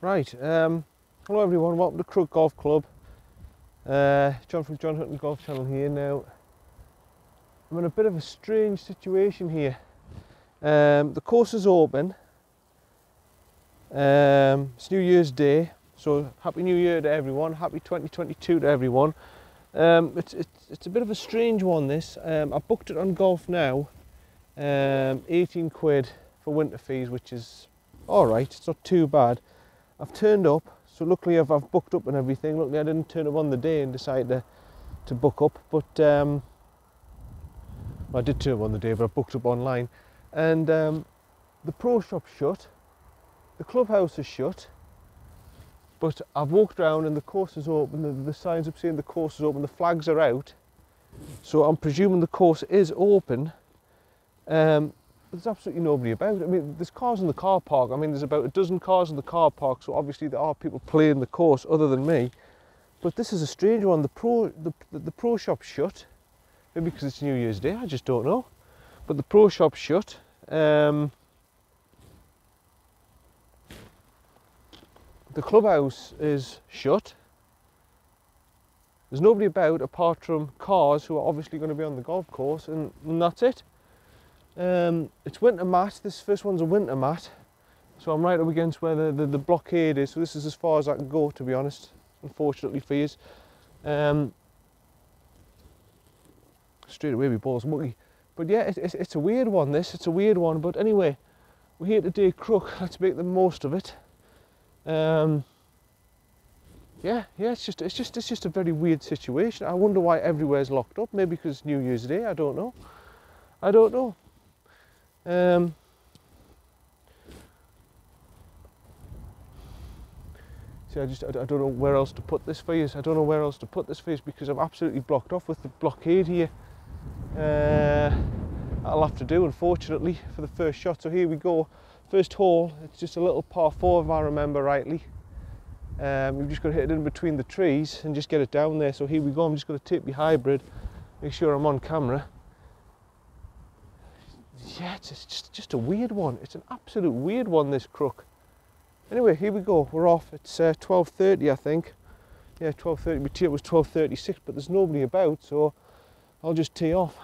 Right, um, hello everyone, welcome to Crook Golf Club. Uh, John from John Hutton Golf Channel here now. I'm in a bit of a strange situation here. Um, the course is open. Um, it's New Year's Day, so Happy New Year to everyone. Happy 2022 to everyone. Um, it's, it's, it's a bit of a strange one this. Um, I booked it on Golf Now. Um, 18 quid for winter fees, which is alright, it's not too bad. I've turned up, so luckily I've, I've booked up and everything. Luckily I didn't turn up on the day and decide to, to book up, but um, well, I did turn up on the day, but I booked up online. And um, the pro shop's shut, the clubhouse is shut, but I've walked around and the course is open, the, the signs up saying the course is open, the flags are out. So I'm presuming the course is open. Um, there's absolutely nobody about. I mean, there's cars in the car park. I mean, there's about a dozen cars in the car park, so obviously there are people playing the course other than me. But this is a strange one. The pro, the, the, pro shop's shut. Maybe because it's New Year's Day, I just don't know. But the pro shop's shut. Um, the clubhouse is shut. There's nobody about apart from cars who are obviously going to be on the golf course, and, and that's it. Um, it's winter mat. This first one's a winter mat. So I'm right up against where the, the, the, blockade is. So this is as far as I can go, to be honest, unfortunately for you. Um, straight away, we balls mucky. But yeah, it, it's, it's a weird one, this. It's a weird one. But anyway, we're here today, Crook. Let's make the most of it. Um, yeah, yeah, it's just, it's just, it's just a very weird situation. I wonder why everywhere's locked up. Maybe because it's New Year's Day. I don't know. I don't know. Um, see, I just I, don't know where else to put this you. I don't know where else to put this you because I'm absolutely blocked off with the blockade here. Uh, I'll have to do, unfortunately, for the first shot. So here we go. First hole, it's just a little par four if I remember rightly. Um, you've just got to hit it in between the trees and just get it down there. So here we go. I'm just going to take my hybrid, make sure I'm on camera yeah, it's just, just a weird one. It's an absolute weird one, this crook. Anyway, here we go. We're off. It's uh, 12.30, I think. Yeah, 12.30. My tee was 12.36, but there's nobody about, so I'll just tee off.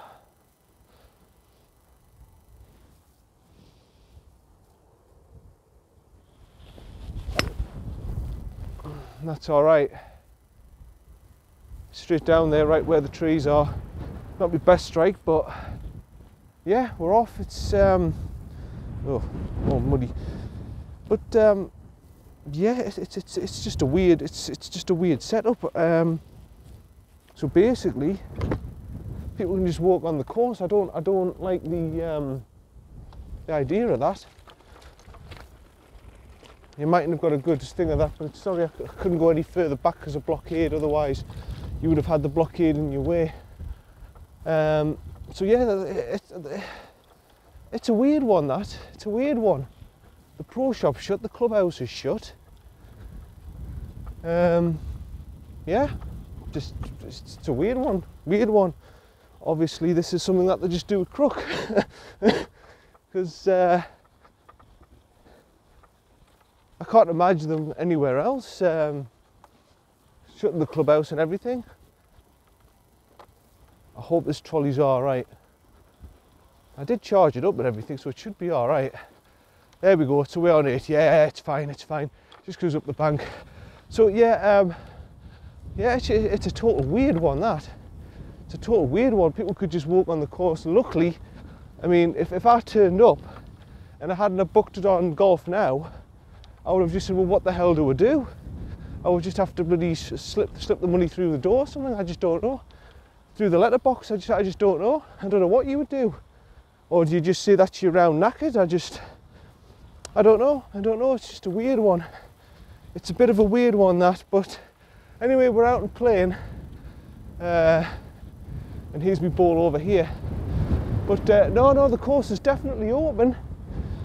That's all right. Straight down there, right where the trees are. Not my best strike, but yeah, we're off. It's um, oh, oh muddy, but um, yeah, it's, it's it's just a weird it's it's just a weird setup. Um, so basically, people can just walk on the course. I don't I don't like the um, the idea of that. You mightn't have got a good thing of that, but sorry I couldn't go any further back because of blockade. Otherwise, you would have had the blockade in your way. Um, so yeah, it's, it's a weird one that. It's a weird one. The pro shop's shut, the clubhouse is shut. Um, yeah, just it's, it's a weird one, weird one. Obviously, this is something that they just do with Crook, because uh, I can't imagine them anywhere else. Um, shutting the clubhouse and everything. I hope this trolley's all right. I did charge it up and everything, so it should be all right. There we go, so we're on it. Yeah, it's fine, it's fine. Just goes up the bank. So yeah, um, yeah, it's, it's a total weird one, that. It's a total weird one. People could just walk on the course. Luckily, I mean, if, if I turned up and I hadn't booked it on golf now, I would have just said, well, what the hell do I do? I would just have to bloody slip, slip the money through the door or something. I just don't know through the letterbox. I just, I just don't know. I don't know what you would do. Or do you just say that's your round knackered? I just, I don't know. I don't know. It's just a weird one. It's a bit of a weird one, that. But anyway, we're out and playing. Uh, and here's my ball over here. But uh, no, no, the course is definitely open.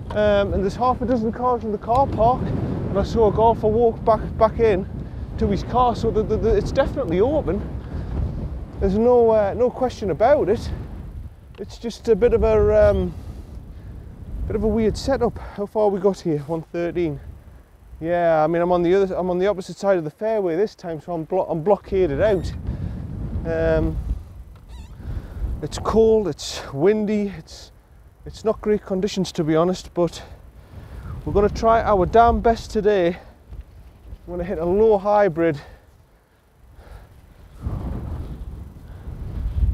Um, and there's half a dozen cars in the car park. And I saw a golfer walk back back in to his car, so the, the, the, it's definitely open. There's no uh, no question about it. It's just a bit of a um, bit of a weird setup. How far we got here? 113. Yeah, I mean I'm on the other I'm on the opposite side of the fairway this time, so I'm blo- I'm blockaded out. Um, it's cold, it's windy, it's it's not great conditions to be honest, but we're going to try our damn best today. I'm going to hit a low hybrid.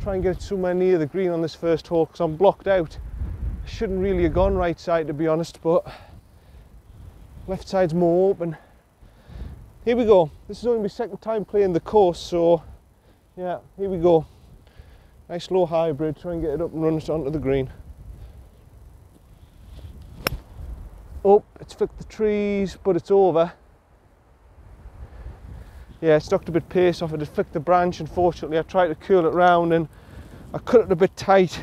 Try and get it somewhere near the green on this first hole because I'm blocked out. I shouldn't really have gone right side to be honest, but left side's more open. Here we go. This is only my second time playing the course, so yeah, here we go. Nice low hybrid, try and get it up and run it onto the green. Oh, it's flicked the trees, but it's over. Yeah, it's knocked a bit pace off it. It flicked the branch, unfortunately. I tried to curl it round and I cut it a bit tight.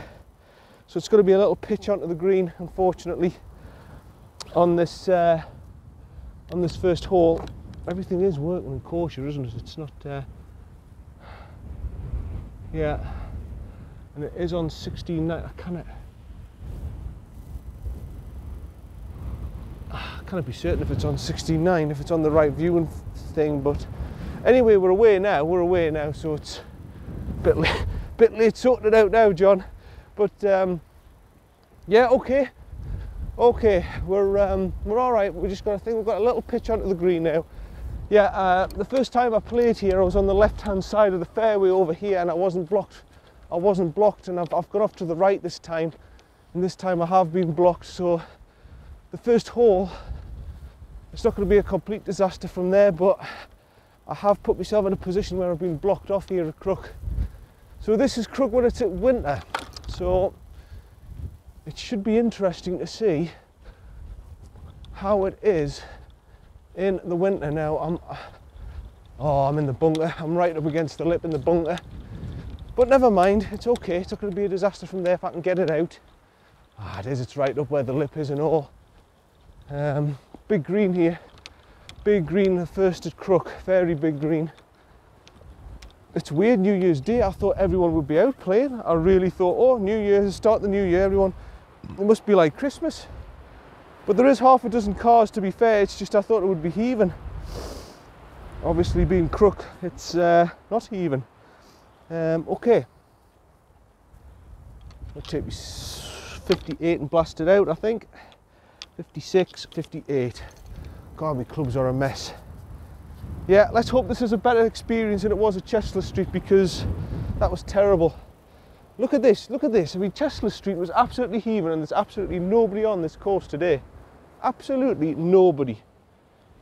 So it's going to be a little pitch onto the green, unfortunately, on this uh, on this first hole. Everything is working cautious, isn't it? It's not. Uh, yeah, and it is on 16. I can't. can't be certain if it's on 69, if it's on the right viewing thing, but anyway, we're away now, we're away now, so it's a bit late, bit late sorting it out now, John. But um, yeah, okay, okay, we're um, we're all right. We just got, I think we've got a little pitch onto the green now. Yeah, uh, the first time I played here, I was on the left-hand side of the fairway over here, and I wasn't blocked. I wasn't blocked, and I've, I've gone off to the right this time, and this time I have been blocked. So the first hole it's not going to be a complete disaster from there, but I have put myself in a position where I've been blocked off here at Crook. So this is Crook when it's at winter. So it should be interesting to see how it is in the winter now. I'm oh, I'm in the bunker. I'm right up against the lip in the bunker. But never mind, it's okay. It's not going to be a disaster from there if I can get it out. Ah, it is. It's right up where the lip is and all. Um, big green here. Big green, the first at Crook, very big green. It's weird, New Year's Day, I thought everyone would be out playing. I really thought, oh, New Year's, start the new year, everyone, it must be like Christmas. But there is half a dozen cars to be fair, it's just I thought it would be heaving. Obviously being Crook, it's uh, not heaving. Um, okay. I'll take me 58 and blast it out, I think. 56, 58. My clubs are a mess. Yeah, let's hope this is a better experience than it was at Chester Street because that was terrible. Look at this, look at this. I mean, Chester Street was absolutely heaving and there's absolutely nobody on this course today. Absolutely nobody.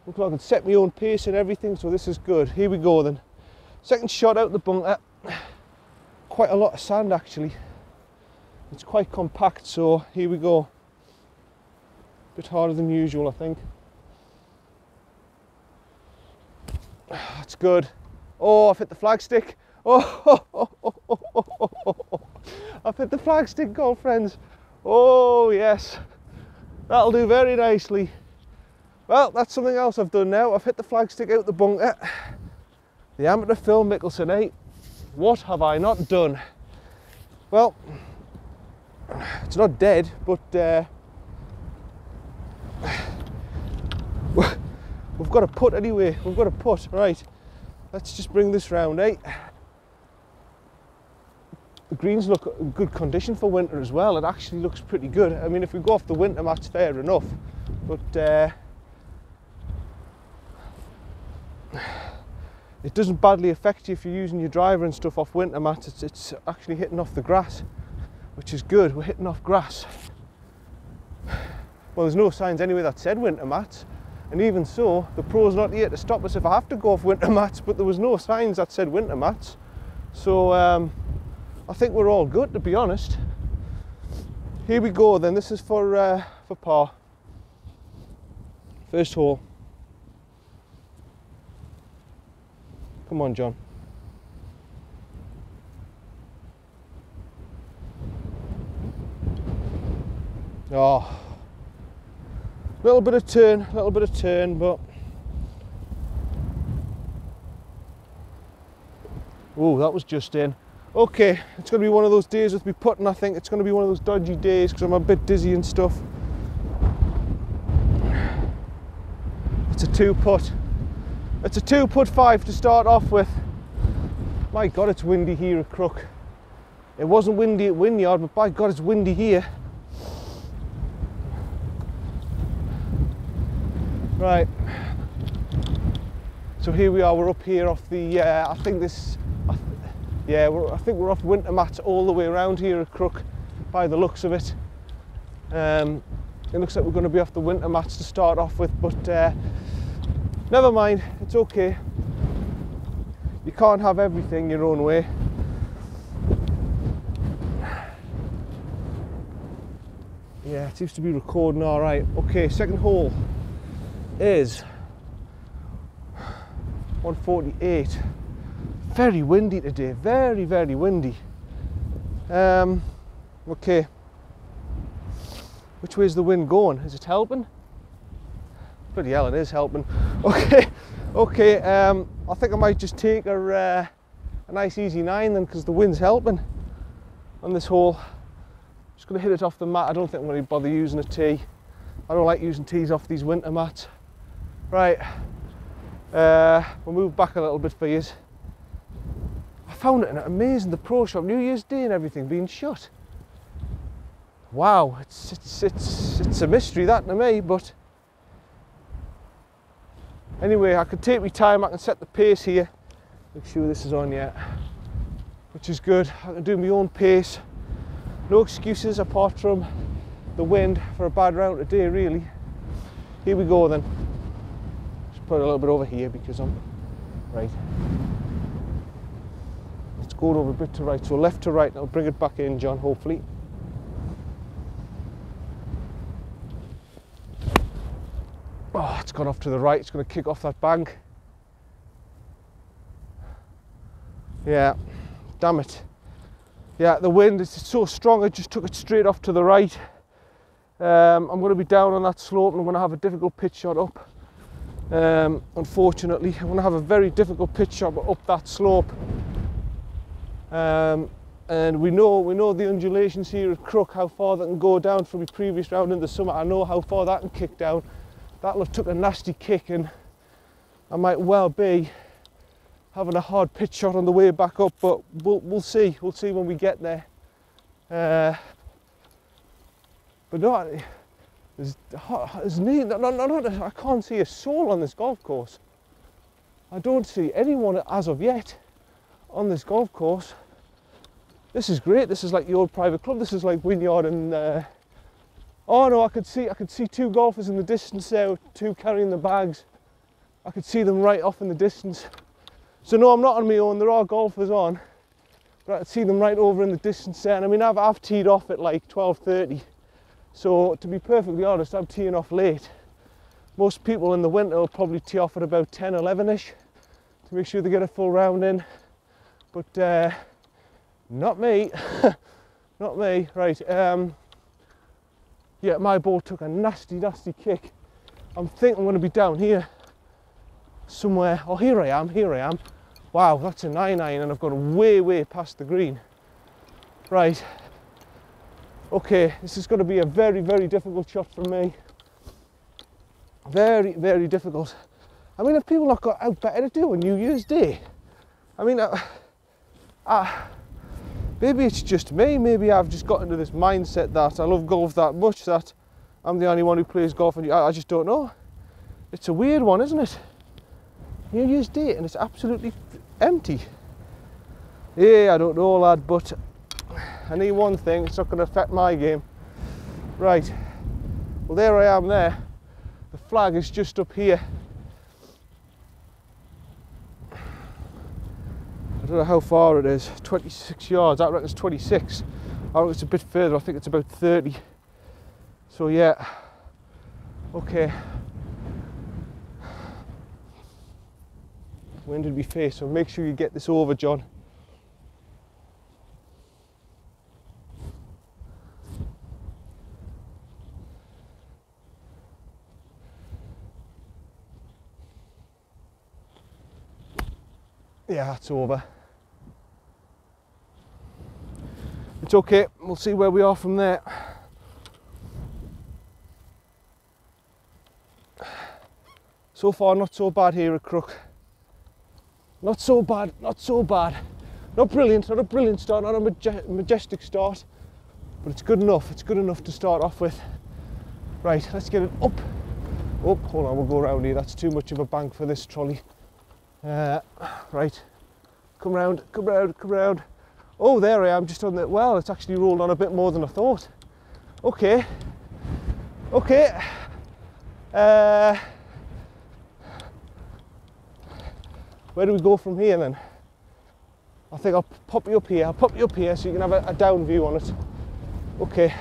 Look, I can set my own pace and everything, so this is good. Here we go then. Second shot out the bunker. Quite a lot of sand actually. It's quite compact, so here we go bit harder than usual, I think. That's good. Oh, I've hit the flagstick. Oh, oh, oh, I've hit the flagstick, goal friends. Oh, yes. That'll do very nicely. Well, that's something else I've done now. I've hit the flagstick out the bunker. The amateur Phil Mickelson, eh? What have I not done? Well, it's not dead, but uh, We've got a putt anyway. We've got a putt. Right. Let's just bring this round, eh? The greens look good condition for winter as well. It actually looks pretty good. I mean, if we go off the winter mats, fair enough. But uh, it doesn't badly affect you if you're using your driver and stuff off winter mats. It's, it's actually hitting off the grass, which is good. We're hitting off grass. Well, there's no signs anyway that said winter mats. And even so, the pro's not here to stop us if I have to go off winter mats, but there was no signs that said winter mats. So um, I think we're all good, to be honest. Here we go then, this is for, uh, for par. First hole. Come on, John. Oh, little bit of turn, a little bit of turn, but oh, that was just in. Okay, it's going to be one of those days with me putting. I think it's going to be one of those dodgy days because I'm a bit dizzy and stuff. It's a two put. It's a two put five to start off with. My God, it's windy here at Crook. It wasn't windy at Wynyard, but by God, it's windy here. Right. So here we are. We're up here off the. Uh, I think this. Yeah, I think we're off winter mats all the way around here at Crook, by the looks of it. Um, it looks like we're going to be off the winter mats to start off with, but uh, never mind. It's okay. You can't have everything your own way. Yeah, it seems to be recording all right. Okay, second hole is 148. Very windy today, very, very windy. Um, okay. Which way is the wind going? Is it helping? Bloody hell, it is helping. Okay, okay. Um, I think I might just take a, uh, a nice easy nine then because the wind's helping on this hole. Just going to hit it off the mat. I don't think I'm going to bother using a tee. I don't like using tees off these winter mats. Right, uh, we'll move back a little bit for you. I found it an amazing, the pro shop, New Year's Day and everything being shut. Wow, it's, it's, it's, it's a mystery that to me, but anyway, I can take my time, I can set the pace here. Make sure this is on yet, which is good. I can do my own pace. No excuses apart from the wind for a bad round today, really. Here we go then. Put a little bit over here because I'm right. Let's go over a bit to right, so left to right. I'll bring it back in, John. Hopefully. Oh, it's gone off to the right. It's going to kick off that bank. Yeah, damn it. Yeah, the wind is so strong. I just took it straight off to the right. Um, I'm going to be down on that slope and I'm going to have a difficult pitch shot up. Um, unfortunately, I'm going to have a very difficult pitch shot up that slope. Um, and we know we know the undulations here at Crook, how far that can go down from the previous round in the summer. I know how far that can kick down. That look took a nasty kick and I might well be having a hard pitch shot on the way back up, but we'll, we'll see. We'll see when we get there. Uh, but no, there's, there's no, no, no, I can't see a soul on this golf course. I don't see anyone as of yet on this golf course. This is great. This is like old private club. This is like Wynyard and. Uh, oh no, I could see I could see two golfers in the distance there, two carrying the bags. I could see them right off in the distance. So no, I'm not on my own. There are golfers on, but I could see them right over in the distance there. And I mean, I've, I've teed off at like 12:30. So to be perfectly honest, I'm teeing off late. Most people in the winter will probably tee off at about 10, 11ish to make sure they get a full round in. But uh, not me. not me. Right. Um, yeah, my ball took a nasty, nasty kick. I'm thinking I'm going to be down here somewhere. Oh, here I am, here I am. Wow, that's a 9 iron and I've gone way, way past the green. Right. Okay, this is going to be a very, very difficult shot for me. Very, very difficult. I mean, if people not got out better to do on New Year's Day, I mean, uh, maybe it's just me. Maybe I've just got into this mindset that I love golf that much that I'm the only one who plays golf, and I, I just don't know. It's a weird one, isn't it? New Year's Day, and it's absolutely empty. Yeah, I don't know, lad, but I need one thing. It's not going to affect my game. Right. Well, there I am. There. The flag is just up here. I don't know how far it is. 26 yards. I reckon it's 26. I reckon it's a bit further. I think it's about 30. So yeah. Okay. When did we face? So make sure you get this over, John. Yeah, that's over. It's okay, we'll see where we are from there. So far, not so bad here at Crook. Not so bad, not so bad. Not brilliant, not a brilliant start, not a maje- majestic start, but it's good enough. It's good enough to start off with. Right, let's get it up. Up, hold on, we'll go around here. That's too much of a bank for this trolley. Uh, right, come round, come round, come round. Oh, there I am, just on the, well, it's actually rolled on a bit more than I thought. Okay, okay. Uh, where do we go from here then? I think I'll pop you up here. I'll pop you up here so you can have a, a down view on it. Okay,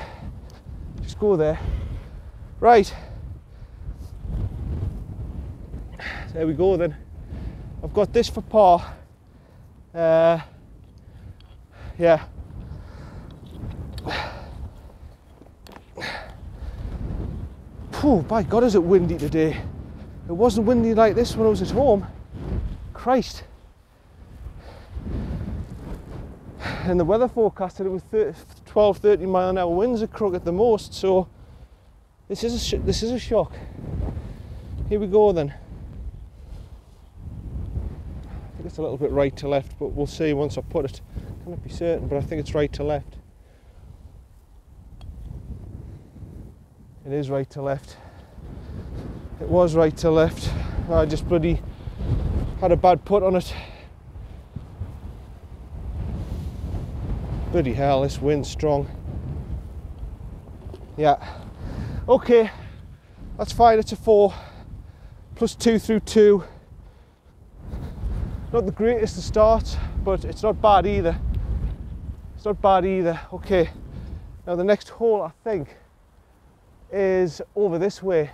just go there. Right. There we go then. I've got this for par. Uh, yeah. Phew, by God, is it windy today? It wasn't windy like this when I was at home. Christ. And the weather forecast said it was 30, 12, 13 mile an hour winds at Crook at the most, so this is a this is a shock. Here we go then. Think it's a little bit right to left, but we'll see once I put it. Cannot be certain, but I think it's right to left. It is right to left. It was right to left. I just bloody had a bad put on it. Bloody hell, this wind's strong. Yeah. Okay, that's fine. It's a four. Plus two through two. Not the greatest to start, but it's not bad either. It's not bad either. Okay. Now the next hole, I think, is over this way.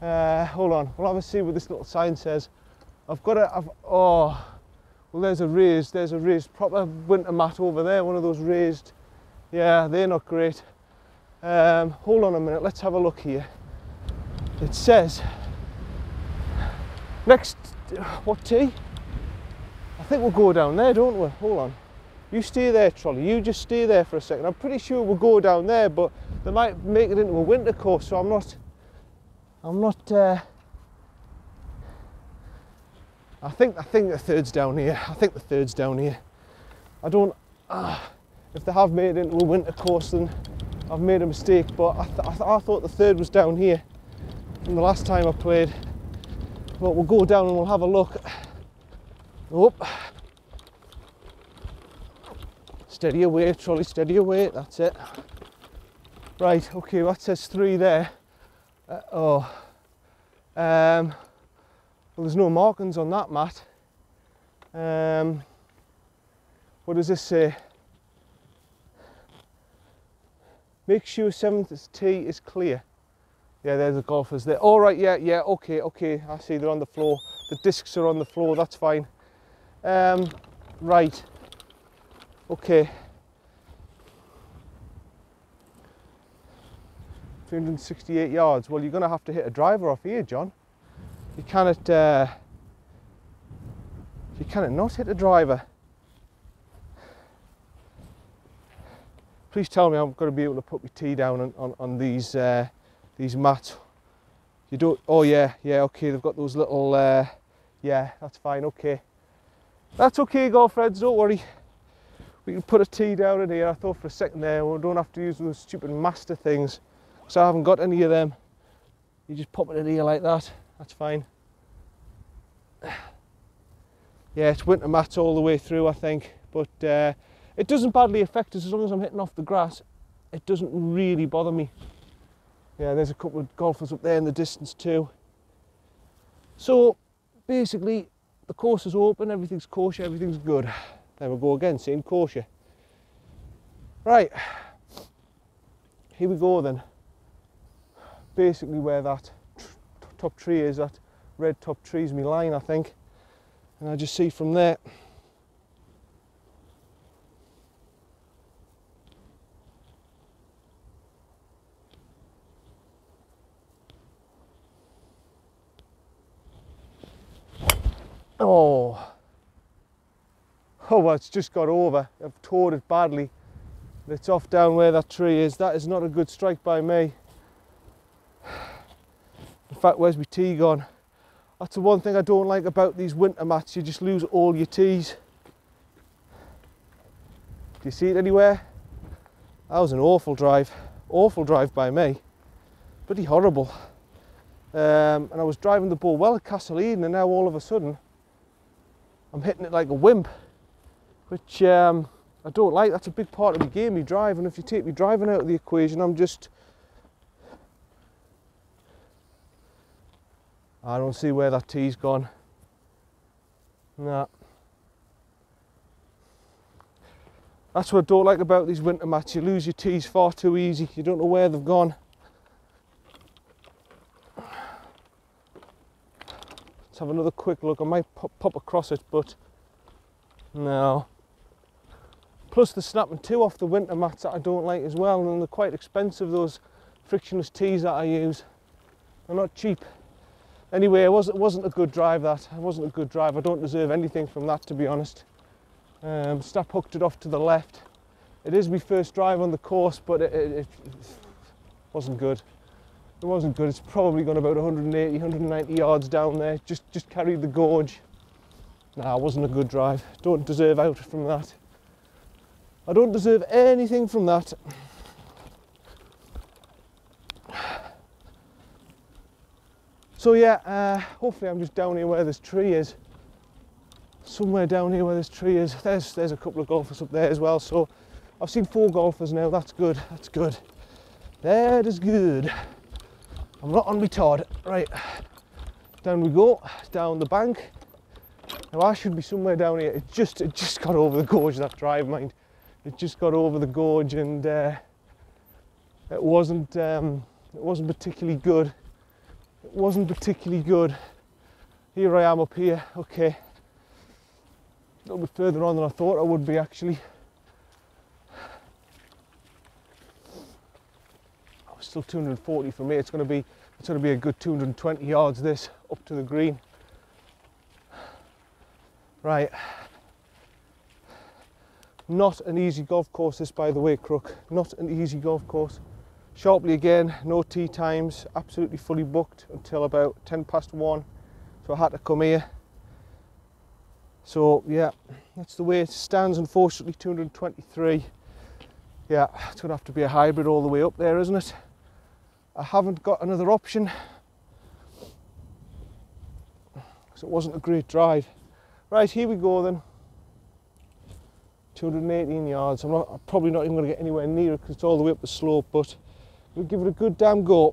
Uh, hold on, we'll have a see what this little sign says. I've got a, I've, oh, well there's a raised, there's a raised proper winter mat over there, one of those raised, yeah, they're not great. Um, hold on a minute, let's have a look here. It says, next, what tee? I think we'll go down there, don't we? Hold on. You stay there, trolley. You just stay there for a second. I'm pretty sure we'll go down there, but they might make it into a winter course, so I'm not. I'm not. Uh, I think I think the third's down here. I think the third's down here. I don't. Uh, if they have made it into a winter course, then I've made a mistake. But I, th- I, th- I thought the third was down here from the last time I played. But we'll go down and we'll have a look. Oh. Steady away, trolley, steady away, that's it. Right, okay, that says three there. Uh, oh, um, well, there's no markings on that mat. Um, what does this say? Make sure seventh tee is clear. Yeah, there's the golfers there. All right, yeah, yeah, okay, okay. I see they're on the floor. The discs are on the floor. That's fine. Um, right. Okay. 368 yards. Well, you're going to have to hit a driver off here, John. You cannot. Uh, you cannot not hit a driver. Please tell me I'm going to be able to put my tee down on, on, on these uh, these mats. You don't. Oh yeah, yeah. Okay, they've got those little. Uh, yeah, that's fine. Okay, that's okay, golfreds. Don't worry. We can put a tee down in here. I thought for a second there, we don't have to use those stupid master things. So I haven't got any of them. You just pop it in here like that. That's fine. Yeah, it's winter mats all the way through, I think. But uh, it doesn't badly affect us as long as I'm hitting off the grass. It doesn't really bother me. Yeah, there's a couple of golfers up there in the distance too. So basically, the course is open, everything's kosher, everything's good. There we go again, saying kosher. Right, here we go then. Basically, where that top tree is, that red top tree is my line, I think. And I just see from there. Oh. Oh, well, it's just got over. I've tore it badly. It's off down where that tree is. That is not a good strike by me. In fact, where's my tee gone? That's the one thing I don't like about these winter mats. You just lose all your tees. Do you see it anywhere? That was an awful drive. Awful drive by me. Pretty horrible. Um, and I was driving the ball well at Castle Eden and now all of a sudden I'm hitting it like a wimp. Which um, I don't like. That's a big part of the game, me drive. And if you take me driving out of the equation, I'm just I don't see where that tee's gone. Nah. That's what I don't like about these winter mats. You lose your tees far too easy. You don't know where they've gone. Let's have another quick look. I might pop, pop across it, but no. Plus the snapping two off the winter mats that I don't like as well, and they're quite expensive, those frictionless tees that I use. They're not cheap. Anyway, it wasn't, it wasn't a good drive that. It wasn't a good drive. I don't deserve anything from that to be honest. Um, Snap hooked it off to the left. It is my first drive on the course, but it, it, it wasn't good. It wasn't good. It's probably gone about 180, 190 yards down there. Just, just carried the gorge. Nah, it wasn't a good drive. Don't deserve out from that. I don't deserve anything from that. So yeah, uh, hopefully I'm just down here where this tree is. Somewhere down here where this tree is. There's there's a couple of golfers up there as well. So I've seen four golfers now. That's good. That's good. That is good. I'm not on Todd. Right. Down we go. Down the bank. Now I should be somewhere down here. It just it just got over the gorge that drive mind. It just got over the gorge and uh, it wasn't um, it wasn't particularly good it wasn't particularly good. Here I am up here, okay. A little bit further on than I thought I would be actually. Still 240 for me. It's going to be it's going to be a good 220 yards this up to the green. Right. Not an easy golf course this by the way, Crook. Not an easy golf course. Sharply again, no tee times, absolutely fully booked until about 10 past one. So I had to come here. So yeah, that's the way it stands, unfortunately, 223. Yeah, it's gonna have to be a hybrid all the way up there, isn't it? I haven't got another option. So it wasn't a great drive. Right, here we go then. 218 yards. I'm, not, I'm probably not even going to get anywhere near it because it's all the way up the slope, but We'll give it a good damn go.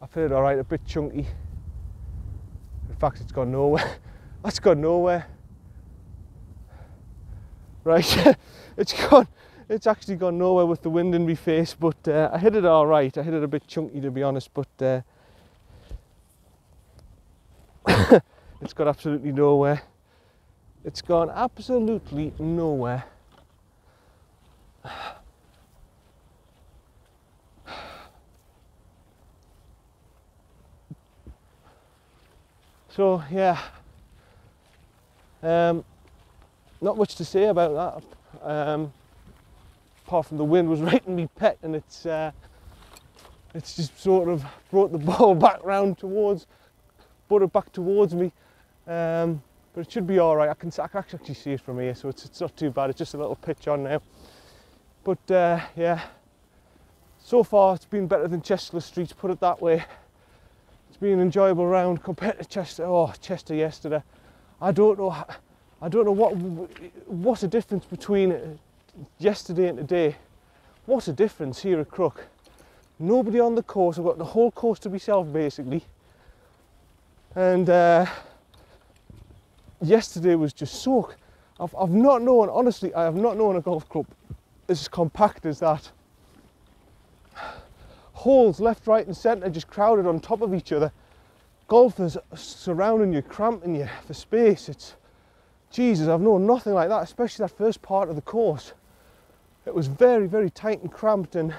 I've heard all right, a bit chunky. In fact, it's gone nowhere. That's gone nowhere. Right, it's gone. It's actually gone nowhere with the wind in my face, but uh, I hit it all right. I hit it a bit chunky, to be honest, but uh, it's got absolutely nowhere. It's gone absolutely nowhere. So yeah, um, not much to say about that. Um, apart from the wind was right in me pet, and it's uh, it's just sort of brought the ball back round towards, brought it back towards me. Um, but it should be all right. I can, I can actually see it from here, so it's, it's not too bad. It's just a little pitch on now. But uh, yeah, so far it's been better than Chester Street, put it that way. It's been an enjoyable round compared to Chester. Oh, Chester yesterday. I don't know. I don't know what what a difference between yesterday and today. What a difference here at Crook. Nobody on the course. I've got the whole course to myself basically. And uh, yesterday was just so. I've, I've not known, honestly, I have not known a golf club as compact as that. Holes left, right, and centre just crowded on top of each other. Golfers surrounding you, cramping you for space. It's Jesus, I've known nothing like that, especially that first part of the course. It was very, very tight and cramped, and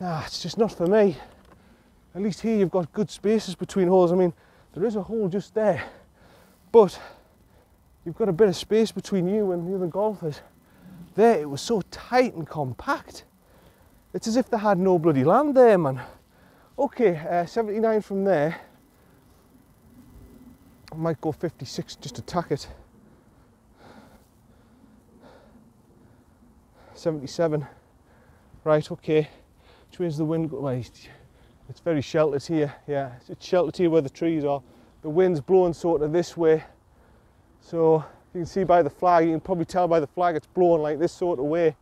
nah, it's just not for me. At least here you've got good spaces between holes. I mean, there is a hole just there but you've got a bit of space between you and the other golfers. there it was so tight and compact. It's as if they had no bloody land there, man. Okay, uh, 79 from there. I might go 56 just to tack it. 77. Right, okay. Which means the wind, well, it's very sheltered here. Yeah, it's sheltered here where the trees are. The wind's blowing sort of this way. So you can see by the flag, you can probably tell by the flag it's blowing like this sort of way,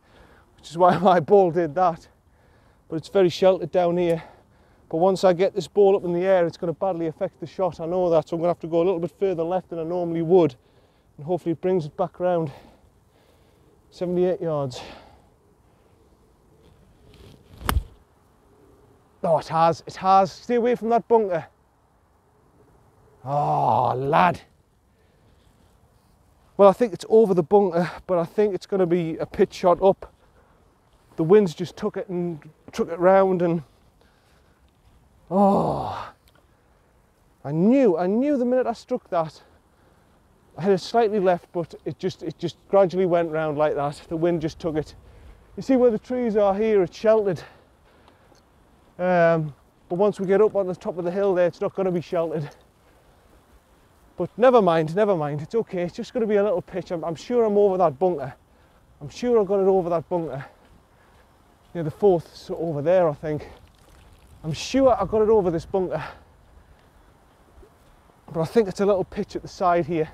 which is why my ball did that. But it's very sheltered down here. But once I get this ball up in the air, it's going to badly affect the shot. I know that, so I'm going to have to go a little bit further left than I normally would. And hopefully it brings it back around. 78 yards. Oh, it has, it has. Stay away from that bunker. Oh, lad. Well, I think it's over the bunker, but I think it's going to be a pitch shot up. The winds just took it and took it round and oh, I knew, I knew the minute I struck that. I had it slightly left, but it just, it just gradually went round like that. The wind just took it. You see where the trees are here, it's sheltered. Um, but once we get up on the top of the hill there, it's not going to be sheltered. But never mind, never mind, it's okay. It's just going to be a little pitch. I'm, I'm sure I'm over that bunker. I'm sure I've got it over that bunker. Near the fourth over there, I think. I'm sure I've got it over this bunker. But I think it's a little pitch at the side here.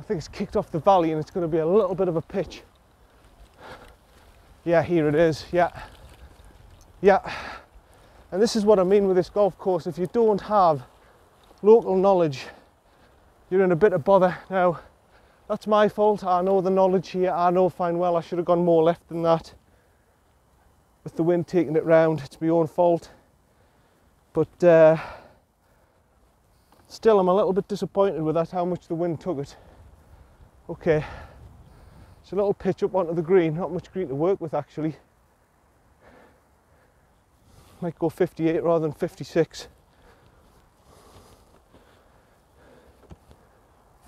I think it's kicked off the valley and it's going to be a little bit of a pitch. Yeah, here it is. Yeah. Yeah. And this is what I mean with this golf course. If you don't have local knowledge, you're in a bit of bother. Now, that's my fault. I know the knowledge here. I know fine well I should have gone more left than that. With the wind taking it round, it's my own fault. But uh, still, I'm a little bit disappointed with that, how much the wind took it. Okay, it's a little pitch up onto the green, not much green to work with actually might go 58 rather than 56.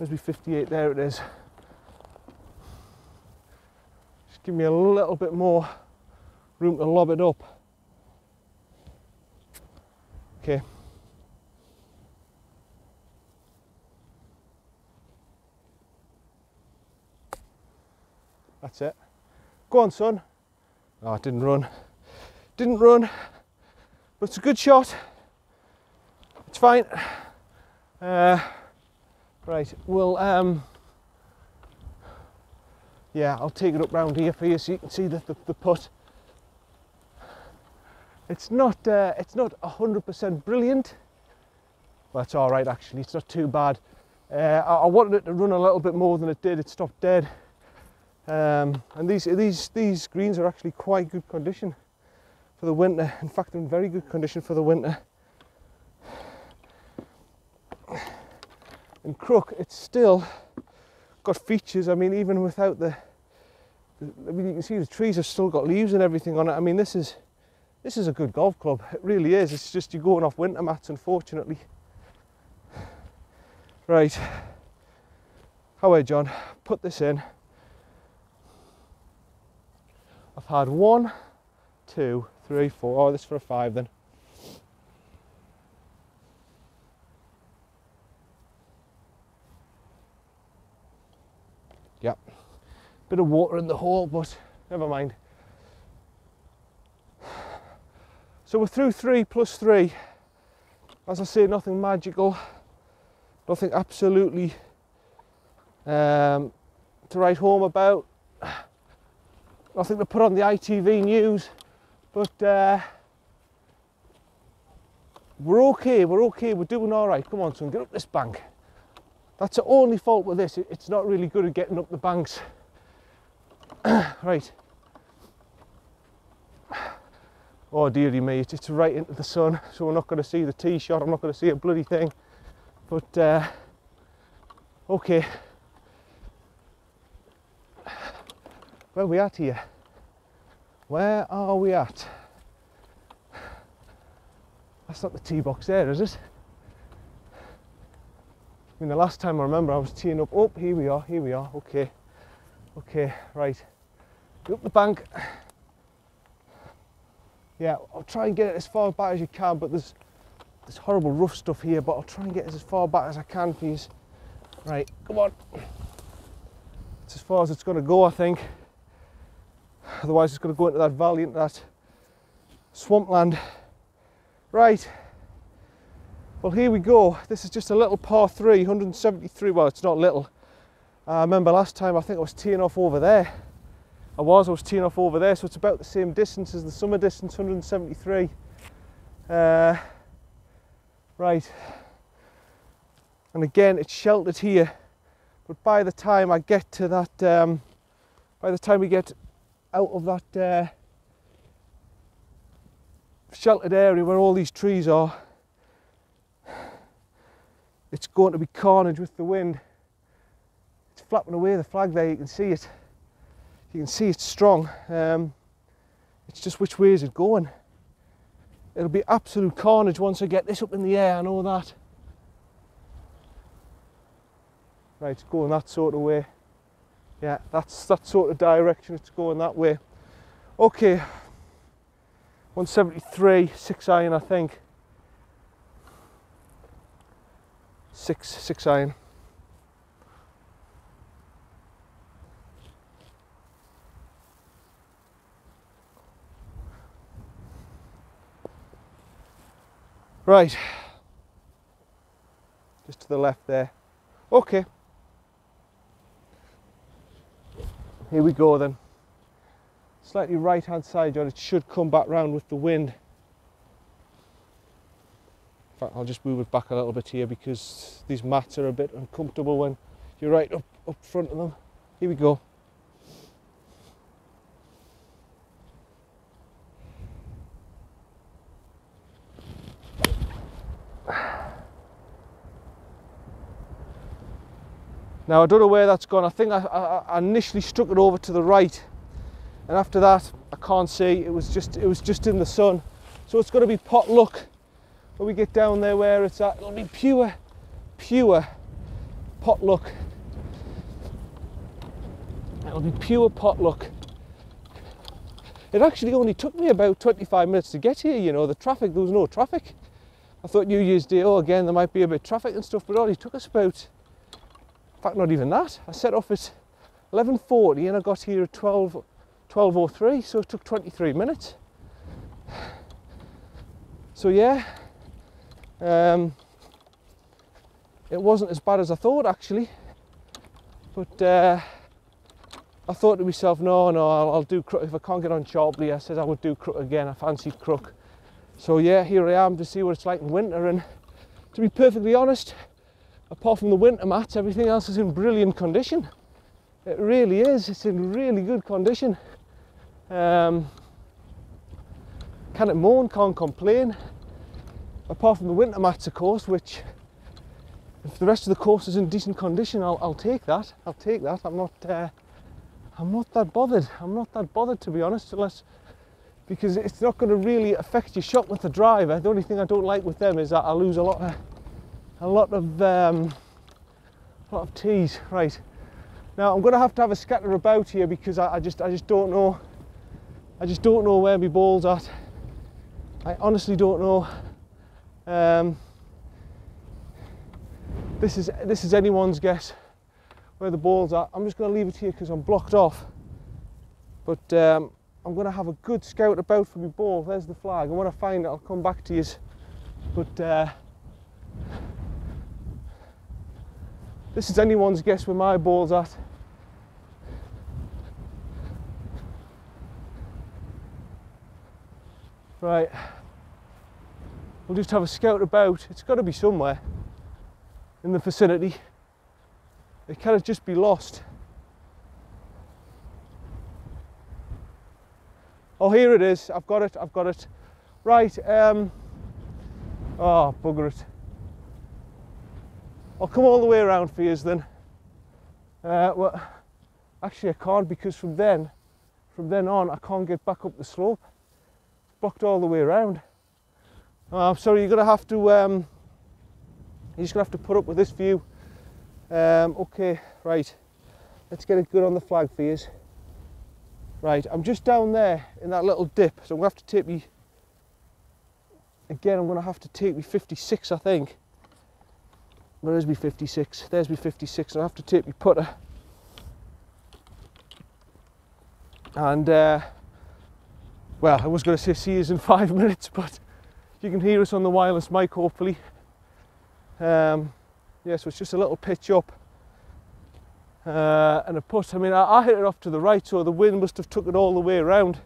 Must be 58, there it is. Just give me a little bit more room to lob it up. Okay. That's it. Go on, son. Oh, it didn't run. Didn't run. But it's a good shot. It's fine. Uh, right, well, um, yeah, I'll take it up round here for you so you can see the, the, the putt. It's not, uh, it's not 100% brilliant, but it's all right actually. It's not too bad. Uh, I, I, wanted it to run a little bit more than it did. It stopped dead. Um, and these, these, these greens are actually quite good condition for the winter. In fact, they're in very good condition for the winter. And Crook, it's still got features. I mean, even without the, I mean, you can see the trees have still got leaves and everything on it. I mean, this is this is a good golf club. It really is. It's just you're going off winter mats, unfortunately. Right. How are John? Put this in. I've had one, two, three, four. Oh, this for a five then. Yep. Bit of water in the hole, but never mind. So we're through three plus three. As I say, nothing magical, nothing absolutely um, to write home about, nothing to put on the ITV news. But uh, we're okay, we're okay, we're doing all right. Come on, son, get up this bank. That's the only fault with this. It's not really good at getting up the banks. right. Oh dearie me, it's right into the sun, so we're not going to see the tee shot. I'm not going to see a bloody thing. But uh, okay. Where we at here? Where are we at? That's not the tee box there, is it? I mean, the last time I remember I was teeing up. Oh, here we are, here we are. Okay, okay, right. Up the bank. Yeah, I'll try and get it as far back as you can, but there's there's horrible rough stuff here, but I'll try and get as far back as I can, please. Right, come on. It's as far as it's going to go, I think. Otherwise, it's going to go into that valley, into that swampland. Right. Well, here we go. This is just a little par 3, 173. Well, it's not little. I remember last time I think I was teeing off over there. I was, I was teeing off over there, so it's about the same distance as the summer distance, 173. Uh, right. And again, it's sheltered here, but by the time I get to that, um, by the time we get out of that uh, sheltered area where all these trees are, it's going to be carnage with the wind. It's flapping away the flag there, you can see it. You can see it's strong. Um, it's just which way is it going? It'll be absolute carnage once I get this up in the air, I know that. Right, it's going that sort of way. Yeah, that's that sort of direction, it's going that way. Okay, 173, 6 iron I think. 6, 6 iron. Right, just to the left there. Okay, here we go then. Slightly right hand side, John, it should come back round with the wind. In fact, I'll just move it back a little bit here because these mats are a bit uncomfortable when you're right up, up front of them. Here we go. Now I don't know where that's gone. I think I, I, I, initially struck it over to the right, and after that I can't see. It was just it was just in the sun, so it's going to be pot luck when we get down there where it's at. It'll be pure, pure pot luck. It'll be pure pot luck. It actually only took me about 25 minutes to get here. You know, the traffic there was no traffic. I thought New Year's Day, oh again there might be a bit of traffic and stuff, but it only took us about fact, not even that. I set off at 11.40 and I got here at 12, 12.03, so it took 23 minutes. So yeah, um, it wasn't as bad as I thought actually, but uh, I thought to myself, no, no, I'll, I'll do Crook. If I can't get on sharply, I said I would do Crook again. I fancied Crook. So yeah, here I am to see what it's like in winter. And to be perfectly honest, apart from the winter mats, everything else is in brilliant condition. It really is. It's in really good condition. Um, can't moan, can't complain. Apart from the winter mats, of course, which if the rest of the course is in decent condition, I'll, I'll take that. I'll take that. I'm not. Uh, I'm not that bothered. I'm not that bothered to be honest, unless because it's not going to really affect your shot with the driver. The only thing I don't like with them is that I lose a lot of a lot of um, a lot of tees. Right now, I'm going to have to have a scatter about here because I, I just I just don't know. I just don't know where my ball's at. I honestly don't know. Um, this is this is anyone's guess where the ball's at. I'm just going to leave it here because I'm blocked off. But um, I'm going to have a good scout about for my ball. There's the flag, and when I find it, I'll come back to you. But uh, This is anyone's guess where my ball's at. Right, we'll just have a scout about. It's got to be somewhere in the vicinity. It can't just be lost. Oh, here it is. I've got it. I've got it. Right. Um, oh, bugger it. I'll come all the way around for you then. Uh, well, actually I can't because from then, from then on, I can't get back up the slope. It's blocked all the way around. Uh, I'm sorry, you're gonna have to, um, you're just gonna have to put up with this view. Um, okay, right. Let's get it good on the flag for you. Right, I'm just down there in that little dip, so I'm gonna have to take me. Again, I'm gonna have to take me 56, I think. Where is me 56? There's me 56, and I have to take me putter. And uh, well, I was going to say see us in five minutes, but you can hear us on the wireless mic, hopefully. Um, yeah, so it's just a little pitch up uh, and a putt. I mean, I, I, hit it off to the right, so the wind must have took it all the way around.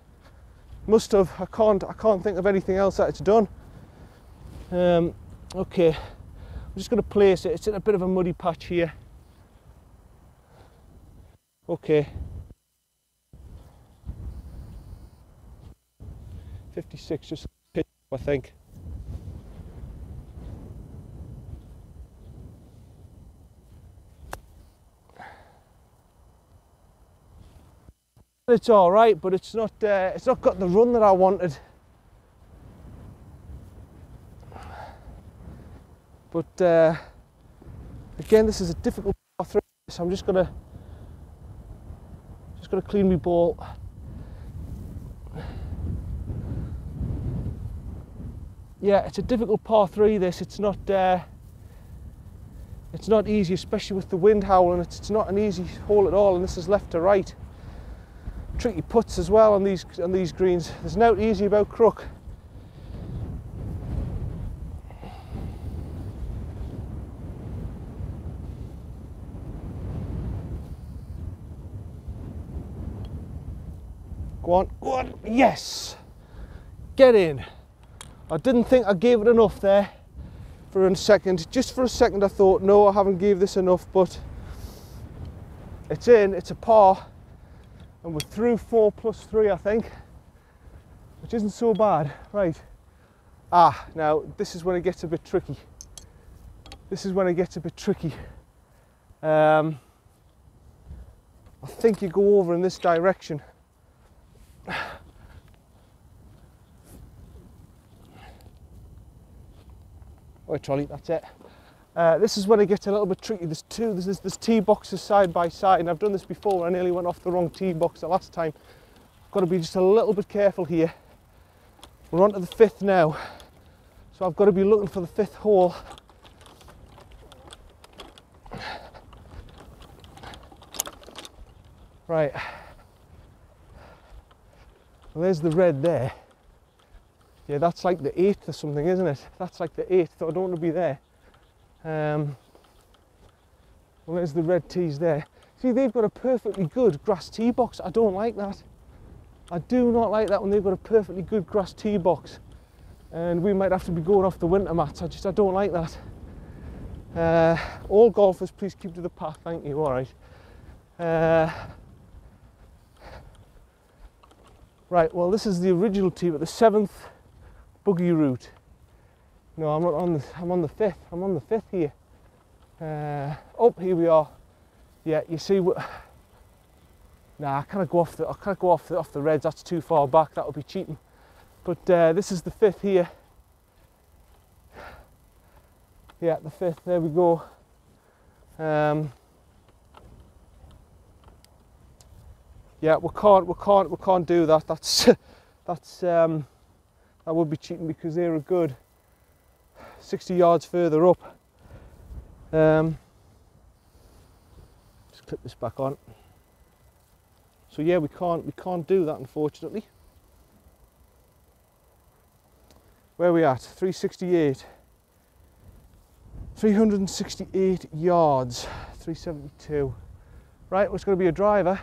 Must have. I can't. I can't think of anything else that it's done. Um, okay, I'm just going to place it. It's in a bit of a muddy patch here. Okay. 56 just pitch, I think. It's all right, but it's not. Uh, it's not got the run that I wanted. But uh, again, this is a difficult path through. So I'm just gonna just gonna clean my ball. Yeah, it's a difficult par three. This it's not. Uh, it's not easy, especially with the wind howling. It's, it's not an easy hole at all, and this is left to right tricky putts as well on these on these greens. There's no easy about crook. Go on, go on, yes! Get in. I didn't think I gave it enough there for a second. Just for a second I thought, no, I haven't gave this enough, but it's in, it's a par. And we're through four plus three I think which isn't so bad. Right. Ah now this is when it gets a bit tricky. This is when it gets a bit tricky. Um, I think you go over in this direction Oh, trolley, that's it. Uh, this is when it gets a little bit tricky. There's two, there's, there's tee boxes side by side, and I've done this before. I nearly went off the wrong tee box the last time. Got to be just a little bit careful here. We're on to the fifth now, so I've got to be looking for the fifth hole. Right. Well, there's the red there. Yeah, that's like the eighth or something, isn't it? That's like the eighth, so I don't want to be there. Um, well, there's the red tees there. See, they've got a perfectly good grass tee box. I don't like that. I do not like that when they've got a perfectly good grass tee box. And we might have to be going off the winter mats. I just, I don't like that. Uh, all golfers, please keep to the path. Thank you. All right. Uh, right. Well, this is the original tee, but the seventh buggy route. No, I'm not on the. I'm on the fifth. I'm on the fifth here. Uh, oh, here we are. Yeah, you see what? Nah, I can't go off the. I can't go off the off the reds. That's too far back. That would be cheating. But uh, this is the fifth here. Yeah, the fifth. There we go. Um, yeah, we can't. We can't. We can't do that. That's that's. Um, that would be cheating because they're a good 60 yards further up. Um, just clip this back on. So yeah, we can't we can't do that unfortunately. Where we at? 368. 368 yards. 372. Right, well, it's going to be a driver.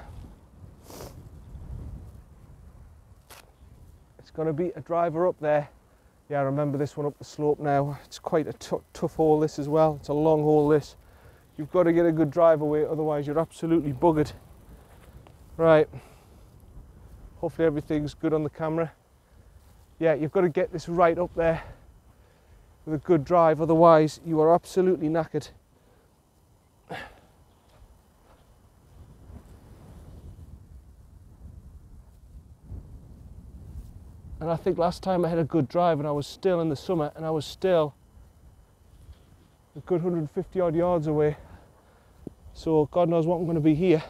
Going to be a driver up there yeah, I remember this one up the slope now. It's quite a tough hole this as well. It's a long hole this. You've got to get a good drive away, otherwise you're absolutely buggered. Right. Hopefully everything's good on the camera. Yeah, you've got to get this right up there with a good drive, otherwise you are absolutely knackered. And I think last time I had a good drive and I was still in the summer and I was still a good 150 odd yards away. So God knows what I'm going to be here.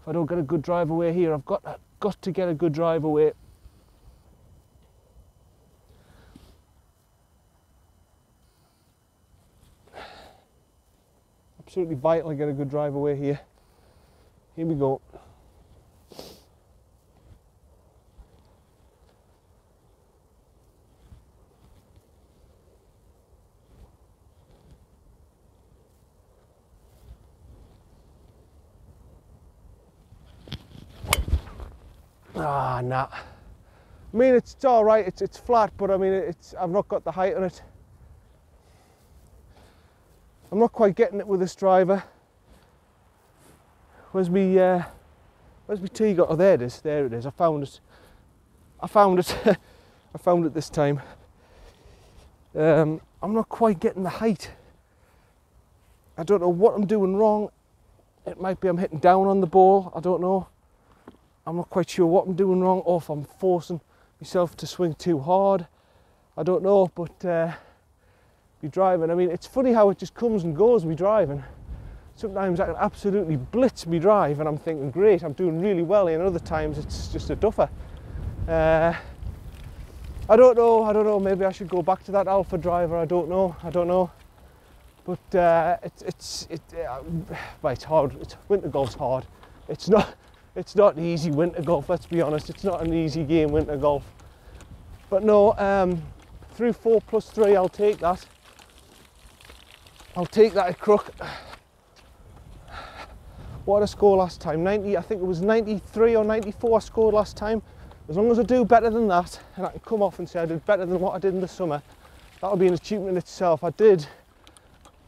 If I don't get a good drive away here, I've got, got to get a good drive away. Absolutely vital to get a good drive away here. Here we go. Ah, nah. I mean, it's, it's all right. It's it's flat, but I mean, it's I've not got the height on it. I'm not quite getting it with this driver. Where's me? Uh, where's my T got? Oh, there it is. There it is. I found it. I found it. I found it this time. Um, I'm not quite getting the height. I don't know what I'm doing wrong. It might be I'm hitting down on the ball. I don't know. I'm not quite sure what I'm doing wrong or if I'm forcing myself to swing too hard. I don't know, but uh, be driving. I mean, it's funny how it just comes and goes. Me driving. Sometimes I can absolutely blitz me drive, and I'm thinking, great, I'm doing really well. And other times it's just a duffer. Uh, I don't know. I don't know. Maybe I should go back to that alpha driver. I don't know. I don't know. But uh, it, it's it. Uh, it's hard. It's, winter golf's hard. It's not. It's not easy winter golf. Let's be honest. It's not an easy game winter golf. But no. Um, through four plus three, I'll take that. I'll take that at Crook. What a score last time? 90, I think it was 93 or 94 I scored last time. As long as I do better than that, and I can come off and say I did better than what I did in the summer, that'll be an achievement in itself. I did.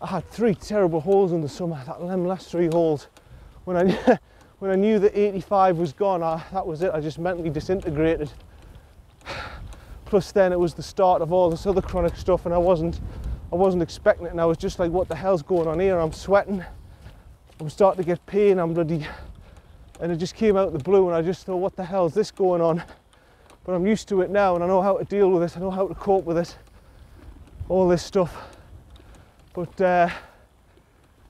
I had three terrible holes in the summer. That them last three holes, when I when I knew that 85 was gone, I, that was it. I just mentally disintegrated. Plus, then it was the start of all this other chronic stuff, and I wasn't I wasn't expecting it, and I was just like, what the hell's going on here? I'm sweating, I'm starting to get pain, I'm bloody, and it just came out of the blue, and I just thought, what the hell's this going on? But I'm used to it now, and I know how to deal with it, I know how to cope with it, all this stuff. But uh,